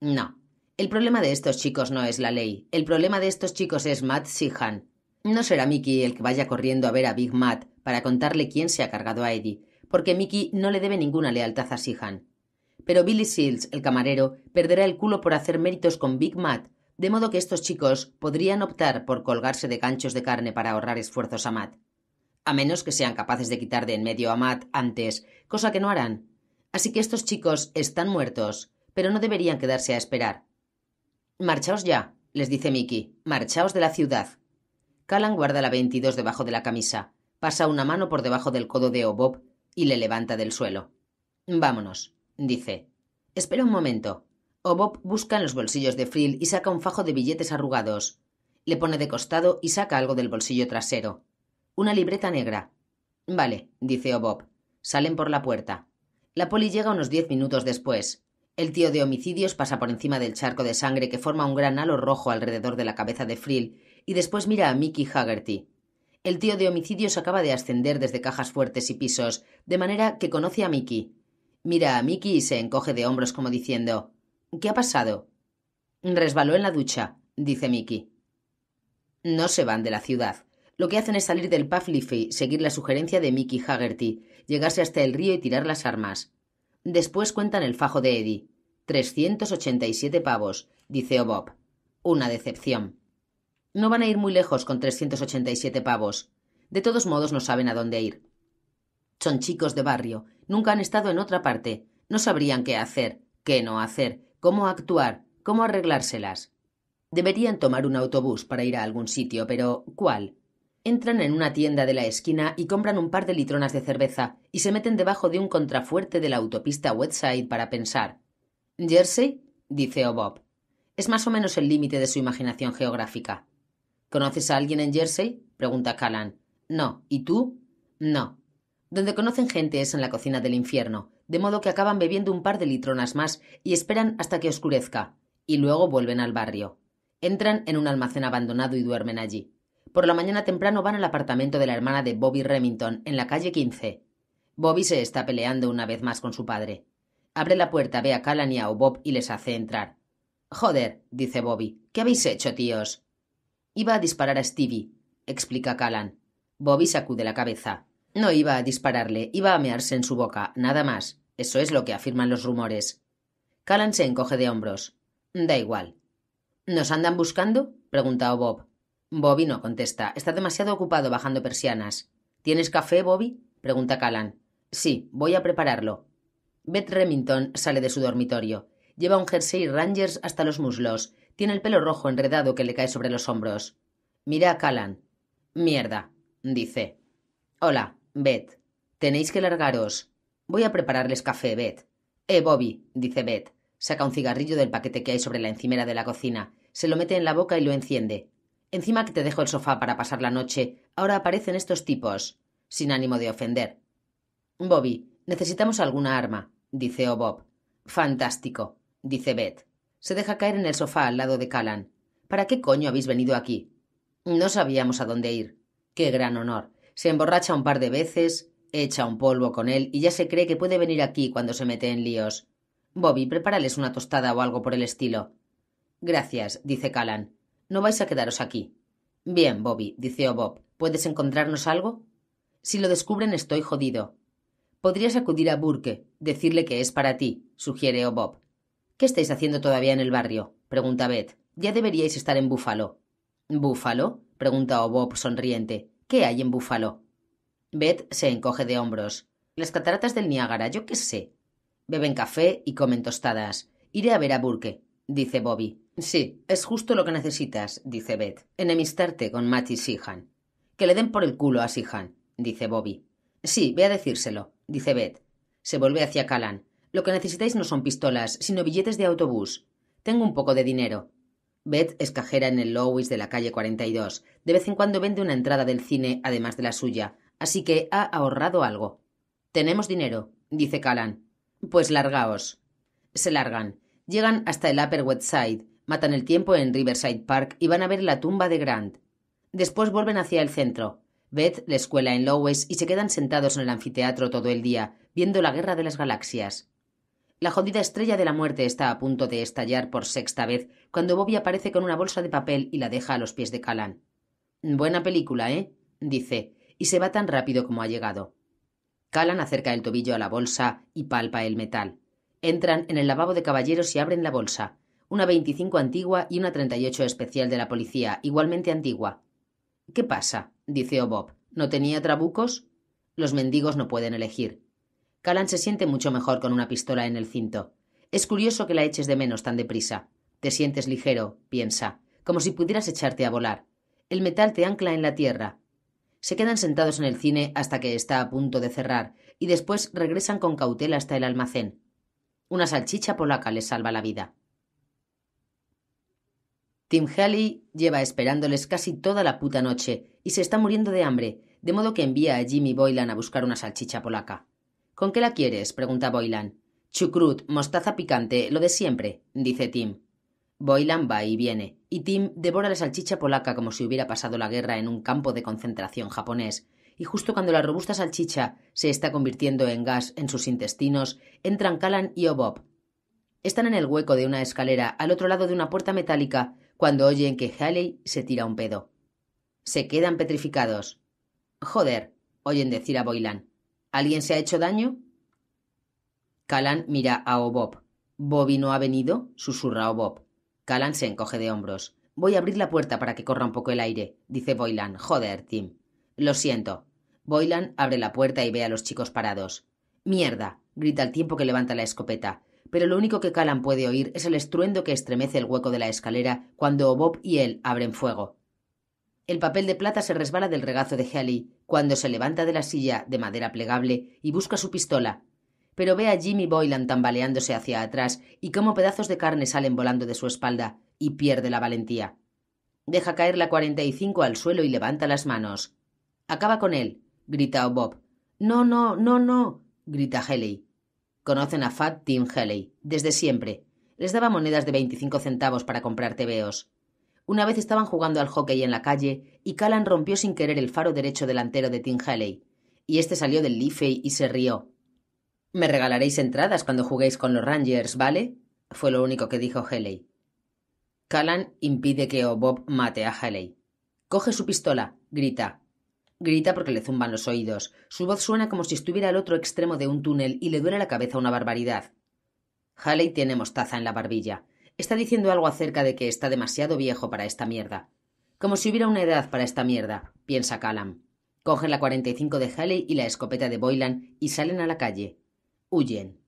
No. El problema de estos chicos no es la ley. El problema de estos chicos es Matt Sihan. No será Mickey el que vaya corriendo a ver a Big Matt para contarle quién se ha cargado a Eddie, porque Mickey no le debe ninguna lealtad a Sihan. Pero Billy Seals, el camarero, perderá el culo por hacer méritos con Big Matt, de modo que estos chicos podrían optar por colgarse de ganchos de carne para ahorrar esfuerzos a Matt a menos que sean capaces de quitar de en medio a Matt antes, cosa que no harán. Así que estos chicos están muertos, pero no deberían quedarse a esperar. Marchaos ya, les dice Mickey. Marchaos de la ciudad. Callan guarda la 22 debajo de la camisa, pasa una mano por debajo del codo de Obob y le levanta del suelo. Vámonos, dice. Espera un momento. Obob busca en los bolsillos de Frill y saca un fajo de billetes arrugados. Le pone de costado y saca algo del bolsillo trasero. Una libreta negra. Vale, dice Obob. Salen por la puerta. La poli llega unos diez minutos después. El tío de homicidios pasa por encima del charco de sangre que forma un gran halo rojo alrededor de la cabeza de Frill y después mira a Mickey Haggerty. El tío de homicidios acaba de ascender desde cajas fuertes y pisos, de manera que conoce a Mickey. Mira a Mickey y se encoge de hombros como diciendo ¿Qué ha pasado? Resbaló en la ducha, dice Mickey. No se van de la ciudad. Lo que hacen es salir del pub seguir la sugerencia de Mickey Haggerty, llegarse hasta el río y tirar las armas. Después cuentan el fajo de Eddie. Trescientos ochenta y siete pavos, dice Bob. Una decepción. No van a ir muy lejos con trescientos ochenta y siete pavos. De todos modos no saben a dónde ir. Son chicos de barrio, nunca han estado en otra parte, no sabrían qué hacer, qué no hacer, cómo actuar, cómo arreglárselas. Deberían tomar un autobús para ir a algún sitio, pero ¿cuál? Entran en una tienda de la esquina y compran un par de litronas de cerveza y se meten debajo de un contrafuerte de la autopista Westside para pensar. ¿Jersey? dice O'Bob. Es más o menos el límite de su imaginación geográfica. ¿Conoces a alguien en Jersey? pregunta Callan. No. ¿Y tú? No. Donde conocen gente es en la cocina del infierno, de modo que acaban bebiendo un par de litronas más y esperan hasta que oscurezca, y luego vuelven al barrio. Entran en un almacén abandonado y duermen allí. Por la mañana temprano van al apartamento de la hermana de Bobby Remington, en la calle 15. Bobby se está peleando una vez más con su padre. Abre la puerta, ve a Callan y a Bob y les hace entrar. Joder, dice Bobby. ¿Qué habéis hecho, tíos? Iba a disparar a Stevie, explica Callan. Bobby sacude la cabeza. No iba a dispararle, iba a mearse en su boca, nada más. Eso es lo que afirman los rumores. Callan se encoge de hombros. Da igual. ¿Nos andan buscando? pregunta Bob. Bobby no contesta. Está demasiado ocupado bajando persianas. ¿Tienes café, Bobby? pregunta Callan. Sí, voy a prepararlo. Beth Remington sale de su dormitorio. Lleva un jersey Rangers hasta los muslos. Tiene el pelo rojo enredado que le cae sobre los hombros. Mira a Callan. Mierda, dice. Hola, Beth. Tenéis que largaros. Voy a prepararles café, Beth. Eh, Bobby, dice Beth. Saca un cigarrillo del paquete que hay sobre la encimera de la cocina. Se lo mete en la boca y lo enciende. Encima que te dejo el sofá para pasar la noche, ahora aparecen estos tipos. Sin ánimo de ofender. Bobby, necesitamos alguna arma, dice Bob. Fantástico, dice Beth. Se deja caer en el sofá al lado de Callan. ¿Para qué coño habéis venido aquí? No sabíamos a dónde ir. Qué gran honor. Se emborracha un par de veces, echa un polvo con él y ya se cree que puede venir aquí cuando se mete en líos. Bobby, prepárales una tostada o algo por el estilo. Gracias, dice Callan. No vais a quedaros aquí. Bien, Bobby, dice Bob. ¿Puedes encontrarnos algo? Si lo descubren estoy jodido. Podrías acudir a Burke, decirle que es para ti, sugiere Bob. ¿Qué estáis haciendo todavía en el barrio? pregunta Beth. Ya deberíais estar en Búfalo. ¿Búfalo? pregunta Bob sonriente. ¿Qué hay en Búfalo? Beth se encoge de hombros. Las cataratas del Niágara, yo qué sé. Beben café y comen tostadas. Iré a ver a Burke, dice Bobby. Sí, es justo lo que necesitas, dice Beth. Enemistarte con Matt y Sihan. Que le den por el culo a Sihan, dice Bobby. Sí, ve a decírselo, dice Beth. Se vuelve hacia Callan. Lo que necesitáis no son pistolas, sino billetes de autobús. Tengo un poco de dinero. Beth es cajera en el Lois de la calle 42. De vez en cuando vende una entrada del cine, además de la suya, así que ha ahorrado algo. Tenemos dinero, dice Callan. Pues largaos. Se largan. Llegan hasta el Upper West Side, Matan el tiempo en Riverside Park y van a ver la tumba de Grant. Después vuelven hacia el centro. Beth la escuela en Lowes y se quedan sentados en el anfiteatro todo el día, viendo la guerra de las galaxias. La jodida estrella de la muerte está a punto de estallar por sexta vez cuando Bobby aparece con una bolsa de papel y la deja a los pies de Callan. Buena película, ¿eh? dice, y se va tan rápido como ha llegado. Callan acerca el tobillo a la bolsa y palpa el metal. Entran en el lavabo de caballeros y abren la bolsa una 25 antigua y una 38 especial de la policía, igualmente antigua. ¿Qué pasa? dice Bob. ¿No tenía trabucos? Los mendigos no pueden elegir. Callan se siente mucho mejor con una pistola en el cinto. Es curioso que la eches de menos tan deprisa. Te sientes ligero, piensa, como si pudieras echarte a volar. El metal te ancla en la tierra. Se quedan sentados en el cine hasta que está a punto de cerrar, y después regresan con cautela hasta el almacén. Una salchicha polaca les salva la vida. Tim Haley lleva esperándoles casi toda la puta noche y se está muriendo de hambre, de modo que envía a Jimmy Boylan a buscar una salchicha polaca. ¿Con qué la quieres? pregunta Boylan. Chucrut, mostaza picante, lo de siempre, dice Tim. Boylan va y viene, y Tim devora la salchicha polaca como si hubiera pasado la guerra en un campo de concentración japonés, y justo cuando la robusta salchicha se está convirtiendo en gas en sus intestinos, entran Callan y Obob. Están en el hueco de una escalera al otro lado de una puerta metálica cuando oyen que Haley se tira un pedo. Se quedan petrificados. Joder, oyen decir a Boylan. ¿Alguien se ha hecho daño? Callan mira a Obob. ¿Bobby no ha venido? susurra Obob. Callan se encoge de hombros. Voy a abrir la puerta para que corra un poco el aire, dice Boylan. Joder, Tim. Lo siento. Boylan abre la puerta y ve a los chicos parados. Mierda. grita al tiempo que levanta la escopeta pero lo único que Callan puede oír es el estruendo que estremece el hueco de la escalera cuando Bob y él abren fuego. El papel de plata se resbala del regazo de Haley cuando se levanta de la silla de madera plegable y busca su pistola, pero ve a Jimmy Boylan tambaleándose hacia atrás y cómo pedazos de carne salen volando de su espalda y pierde la valentía. Deja caer la cuarenta y cinco al suelo y levanta las manos. Acaba con él, grita Bob. No, no, no, no, grita Haley. Conocen a Fat Tim Haley, desde siempre. Les daba monedas de veinticinco centavos para comprar tebeos. Una vez estaban jugando al hockey en la calle y Callan rompió sin querer el faro derecho delantero de Tim Haley, y este salió del Leafey y se rió. Me regalaréis entradas cuando juguéis con los Rangers, ¿vale? fue lo único que dijo Haley. Callan impide que Bob mate a Haley. Coge su pistola, grita. Grita porque le zumban los oídos. Su voz suena como si estuviera al otro extremo de un túnel y le duele la cabeza una barbaridad. Haley tiene mostaza en la barbilla. Está diciendo algo acerca de que está demasiado viejo para esta mierda. Como si hubiera una edad para esta mierda, piensa Callan. Cogen la 45 de Haley y la escopeta de Boylan y salen a la calle. Huyen.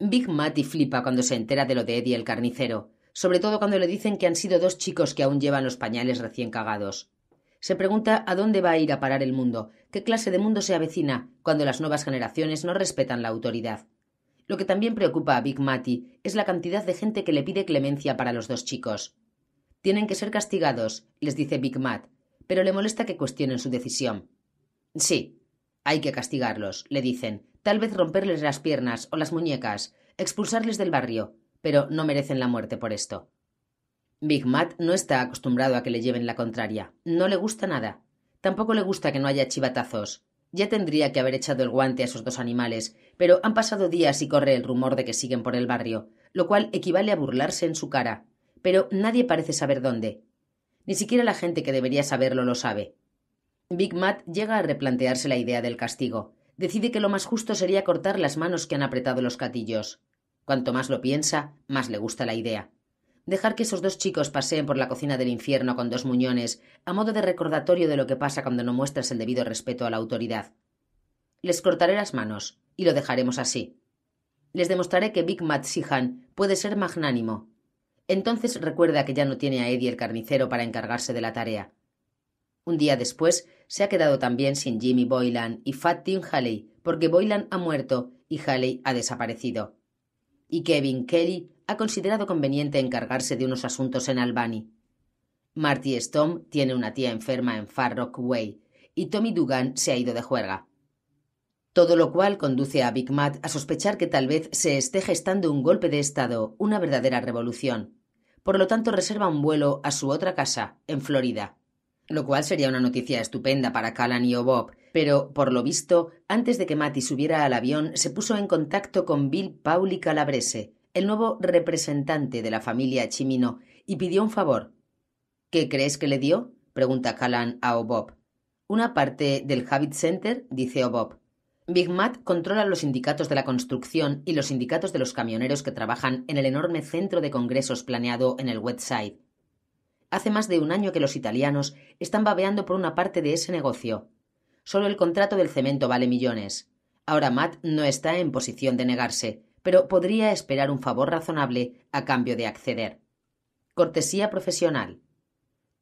Big Matty flipa cuando se entera de lo de Eddie el carnicero, sobre todo cuando le dicen que han sido dos chicos que aún llevan los pañales recién cagados. Se pregunta a dónde va a ir a parar el mundo, qué clase de mundo se avecina cuando las nuevas generaciones no respetan la autoridad. Lo que también preocupa a Big Matty es la cantidad de gente que le pide clemencia para los dos chicos. Tienen que ser castigados, les dice Big Matt, pero le molesta que cuestionen su decisión. Sí, hay que castigarlos, le dicen, tal vez romperles las piernas o las muñecas, expulsarles del barrio, pero no merecen la muerte por esto. Big Matt no está acostumbrado a que le lleven la contraria. No le gusta nada. Tampoco le gusta que no haya chivatazos. Ya tendría que haber echado el guante a esos dos animales, pero han pasado días y corre el rumor de que siguen por el barrio, lo cual equivale a burlarse en su cara. Pero nadie parece saber dónde. Ni siquiera la gente que debería saberlo lo sabe. Big Matt llega a replantearse la idea del castigo. Decide que lo más justo sería cortar las manos que han apretado los catillos. Cuanto más lo piensa, más le gusta la idea dejar que esos dos chicos paseen por la cocina del infierno con dos muñones, a modo de recordatorio de lo que pasa cuando no muestras el debido respeto a la autoridad. Les cortaré las manos, y lo dejaremos así. Les demostraré que Big Matt Sihan puede ser magnánimo. Entonces recuerda que ya no tiene a Eddie el carnicero para encargarse de la tarea. Un día después se ha quedado también sin Jimmy Boylan y Fat Tim Haley, porque Boylan ha muerto y Haley ha desaparecido. Y Kevin Kelly ha considerado conveniente encargarse de unos asuntos en Albany. Marty Stone tiene una tía enferma en Far Rock Way y Tommy Dugan se ha ido de juerga. Todo lo cual conduce a Big Matt a sospechar que tal vez se esté gestando un golpe de Estado, una verdadera revolución. Por lo tanto, reserva un vuelo a su otra casa, en Florida. Lo cual sería una noticia estupenda para Callan y Bob, pero, por lo visto, antes de que Matty subiera al avión, se puso en contacto con Bill Pauli Calabrese, el nuevo representante de la familia Chimino, y pidió un favor. ¿Qué crees que le dio? pregunta Callan a Obob. Una parte del Habit Center, dice Obob. Big Matt controla los sindicatos de la construcción y los sindicatos de los camioneros que trabajan en el enorme centro de congresos planeado en el Westside. Hace más de un año que los italianos están babeando por una parte de ese negocio. Solo el contrato del cemento vale millones. Ahora Matt no está en posición de negarse, pero podría esperar un favor razonable a cambio de acceder. Cortesía profesional.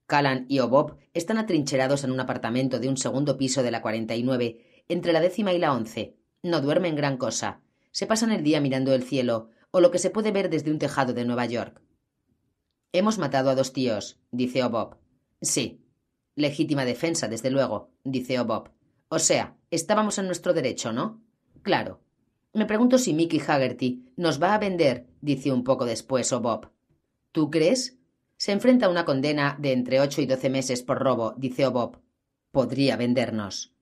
Callan y Obob están atrincherados en un apartamento de un segundo piso de la 49, entre la décima y la once. No duermen gran cosa. Se pasan el día mirando el cielo, o lo que se puede ver desde un tejado de Nueva York. Hemos matado a dos tíos, dice Obob. Sí. Legítima defensa, desde luego, dice Obob. O sea, estábamos en nuestro derecho, ¿no? Claro. Me pregunto si Mickey Haggerty nos va a vender, dice un poco después Obob. ¿Tú crees? Se enfrenta a una condena de entre ocho y doce meses por robo, dice Obob. Podría vendernos.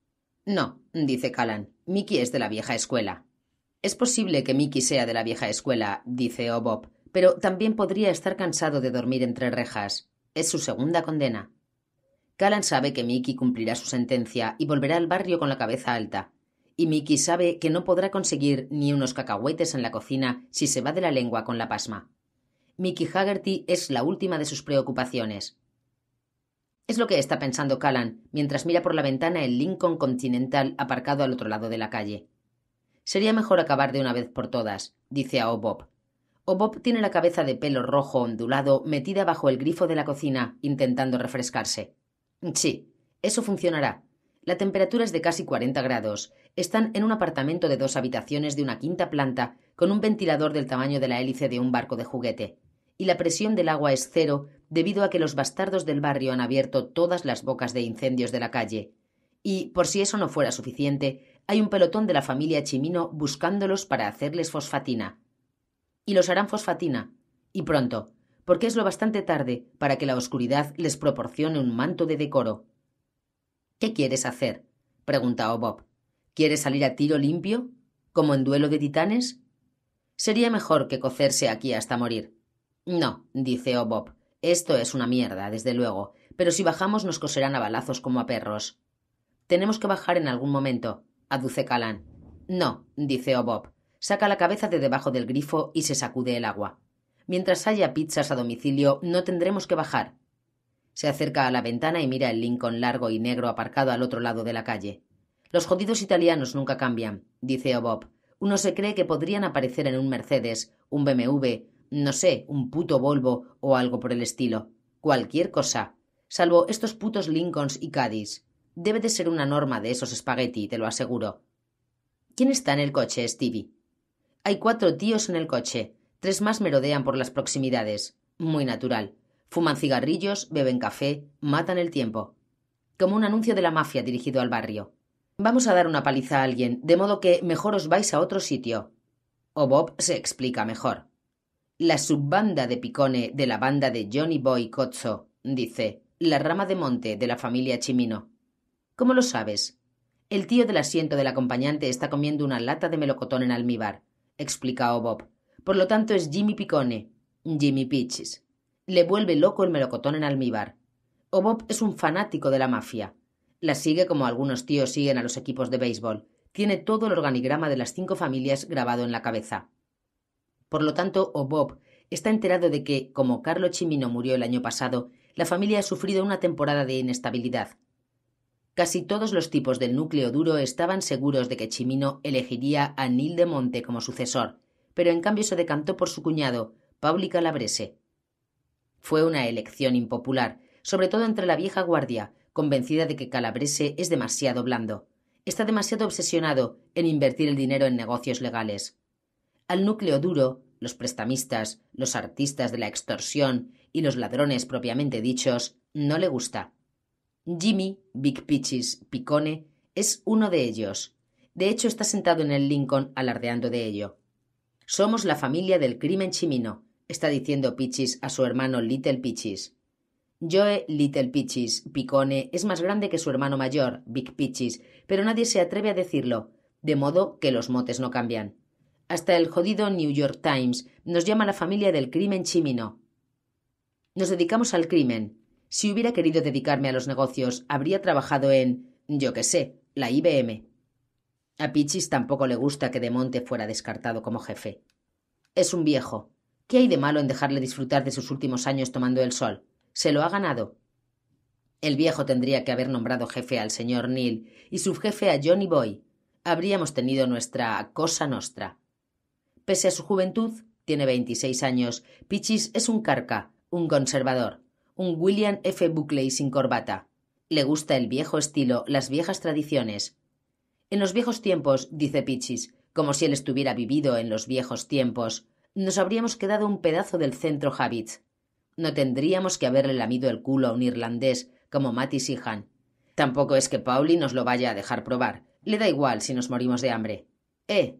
No, dice Callan. Mickey es de la vieja escuela. Es posible que Mickey sea de la vieja escuela, dice Obob, pero también podría estar cansado de dormir entre rejas. Es su segunda condena. Callan sabe que Mickey cumplirá su sentencia y volverá al barrio con la cabeza alta. Y Mickey sabe que no podrá conseguir ni unos cacahuetes en la cocina si se va de la lengua con la pasma. Mickey Haggerty es la última de sus preocupaciones. Es lo que está pensando Callan mientras mira por la ventana el Lincoln Continental aparcado al otro lado de la calle. Sería mejor acabar de una vez por todas, dice a Obob. Obob tiene la cabeza de pelo rojo ondulado metida bajo el grifo de la cocina, intentando refrescarse. Sí, eso funcionará. La temperatura es de casi cuarenta grados. Están en un apartamento de dos habitaciones de una quinta planta, con un ventilador del tamaño de la hélice de un barco de juguete. Y la presión del agua es cero debido a que los bastardos del barrio han abierto todas las bocas de incendios de la calle. Y, por si eso no fuera suficiente, hay un pelotón de la familia Chimino buscándolos para hacerles fosfatina. Y los harán fosfatina. Y pronto, porque es lo bastante tarde para que la oscuridad les proporcione un manto de decoro. ¿Qué quieres hacer? pregunta Bob. ¿Quieres salir a tiro limpio? ¿Como en duelo de titanes? Sería mejor que cocerse aquí hasta morir. No, dice Bob. Esto es una mierda, desde luego, pero si bajamos nos coserán a balazos como a perros. Tenemos que bajar en algún momento, aduce Calán. No, dice Bob. Saca la cabeza de debajo del grifo y se sacude el agua. Mientras haya pizzas a domicilio, no tendremos que bajar. Se acerca a la ventana y mira el Lincoln largo y negro aparcado al otro lado de la calle. Los jodidos italianos nunca cambian, dice Bob. Uno se cree que podrían aparecer en un Mercedes, un BMW, no sé, un puto Volvo o algo por el estilo. Cualquier cosa. Salvo estos putos Lincolns y Cádiz. Debe de ser una norma de esos espagueti, te lo aseguro. ¿Quién está en el coche, Stevie? Hay cuatro tíos en el coche. Tres más merodean por las proximidades. Muy natural. Fuman cigarrillos, beben café, matan el tiempo. Como un anuncio de la mafia dirigido al barrio. Vamos a dar una paliza a alguien, de modo que mejor os vais a otro sitio. O Bob se explica mejor. La subbanda de Picone de la banda de Johnny Boy Cozzo, dice, la rama de monte de la familia Chimino. ¿Cómo lo sabes? El tío del asiento del acompañante está comiendo una lata de melocotón en almíbar, explica Bob. Por lo tanto es Jimmy Picone, Jimmy Peaches. Le vuelve loco el melocotón en almíbar. O Bob es un fanático de la mafia. La sigue como algunos tíos siguen a los equipos de béisbol. Tiene todo el organigrama de las cinco familias grabado en la cabeza. Por lo tanto, O Bob está enterado de que, como Carlo Chimino murió el año pasado, la familia ha sufrido una temporada de inestabilidad. Casi todos los tipos del núcleo duro estaban seguros de que Chimino elegiría a Nil de Monte como sucesor, pero en cambio se decantó por su cuñado, Pauli Calabrese. Fue una elección impopular, sobre todo entre la vieja guardia, convencida de que Calabrese es demasiado blando. Está demasiado obsesionado en invertir el dinero en negocios legales. Al núcleo duro, los prestamistas, los artistas de la extorsión y los ladrones propiamente dichos, no le gusta. Jimmy, Big Peaches, Picone, es uno de ellos. De hecho, está sentado en el Lincoln alardeando de ello. Somos la familia del crimen chimino, está diciendo Pichis a su hermano Little Pichis. Joe Little Pichis Picone es más grande que su hermano mayor, Big Pichis, pero nadie se atreve a decirlo, de modo que los motes no cambian. Hasta el jodido New York Times nos llama la familia del crimen chimino. Nos dedicamos al crimen. Si hubiera querido dedicarme a los negocios, habría trabajado en, yo qué sé, la IBM. A Pichis tampoco le gusta que De Monte fuera descartado como jefe. Es un viejo. ¿Qué hay de malo en dejarle disfrutar de sus últimos años tomando el sol? Se lo ha ganado. El viejo tendría que haber nombrado jefe al señor Neil y subjefe a Johnny Boy. Habríamos tenido nuestra cosa nostra. Pese a su juventud, tiene 26 años, Pichis es un carca, un conservador, un William F. Buckley sin corbata. Le gusta el viejo estilo, las viejas tradiciones. En los viejos tiempos, dice Pichis, como si él estuviera vivido en los viejos tiempos, nos habríamos quedado un pedazo del centro Habits. No tendríamos que haberle lamido el culo a un irlandés como Matty Sihan. Tampoco es que Pauli nos lo vaya a dejar probar. Le da igual si nos morimos de hambre. Eh,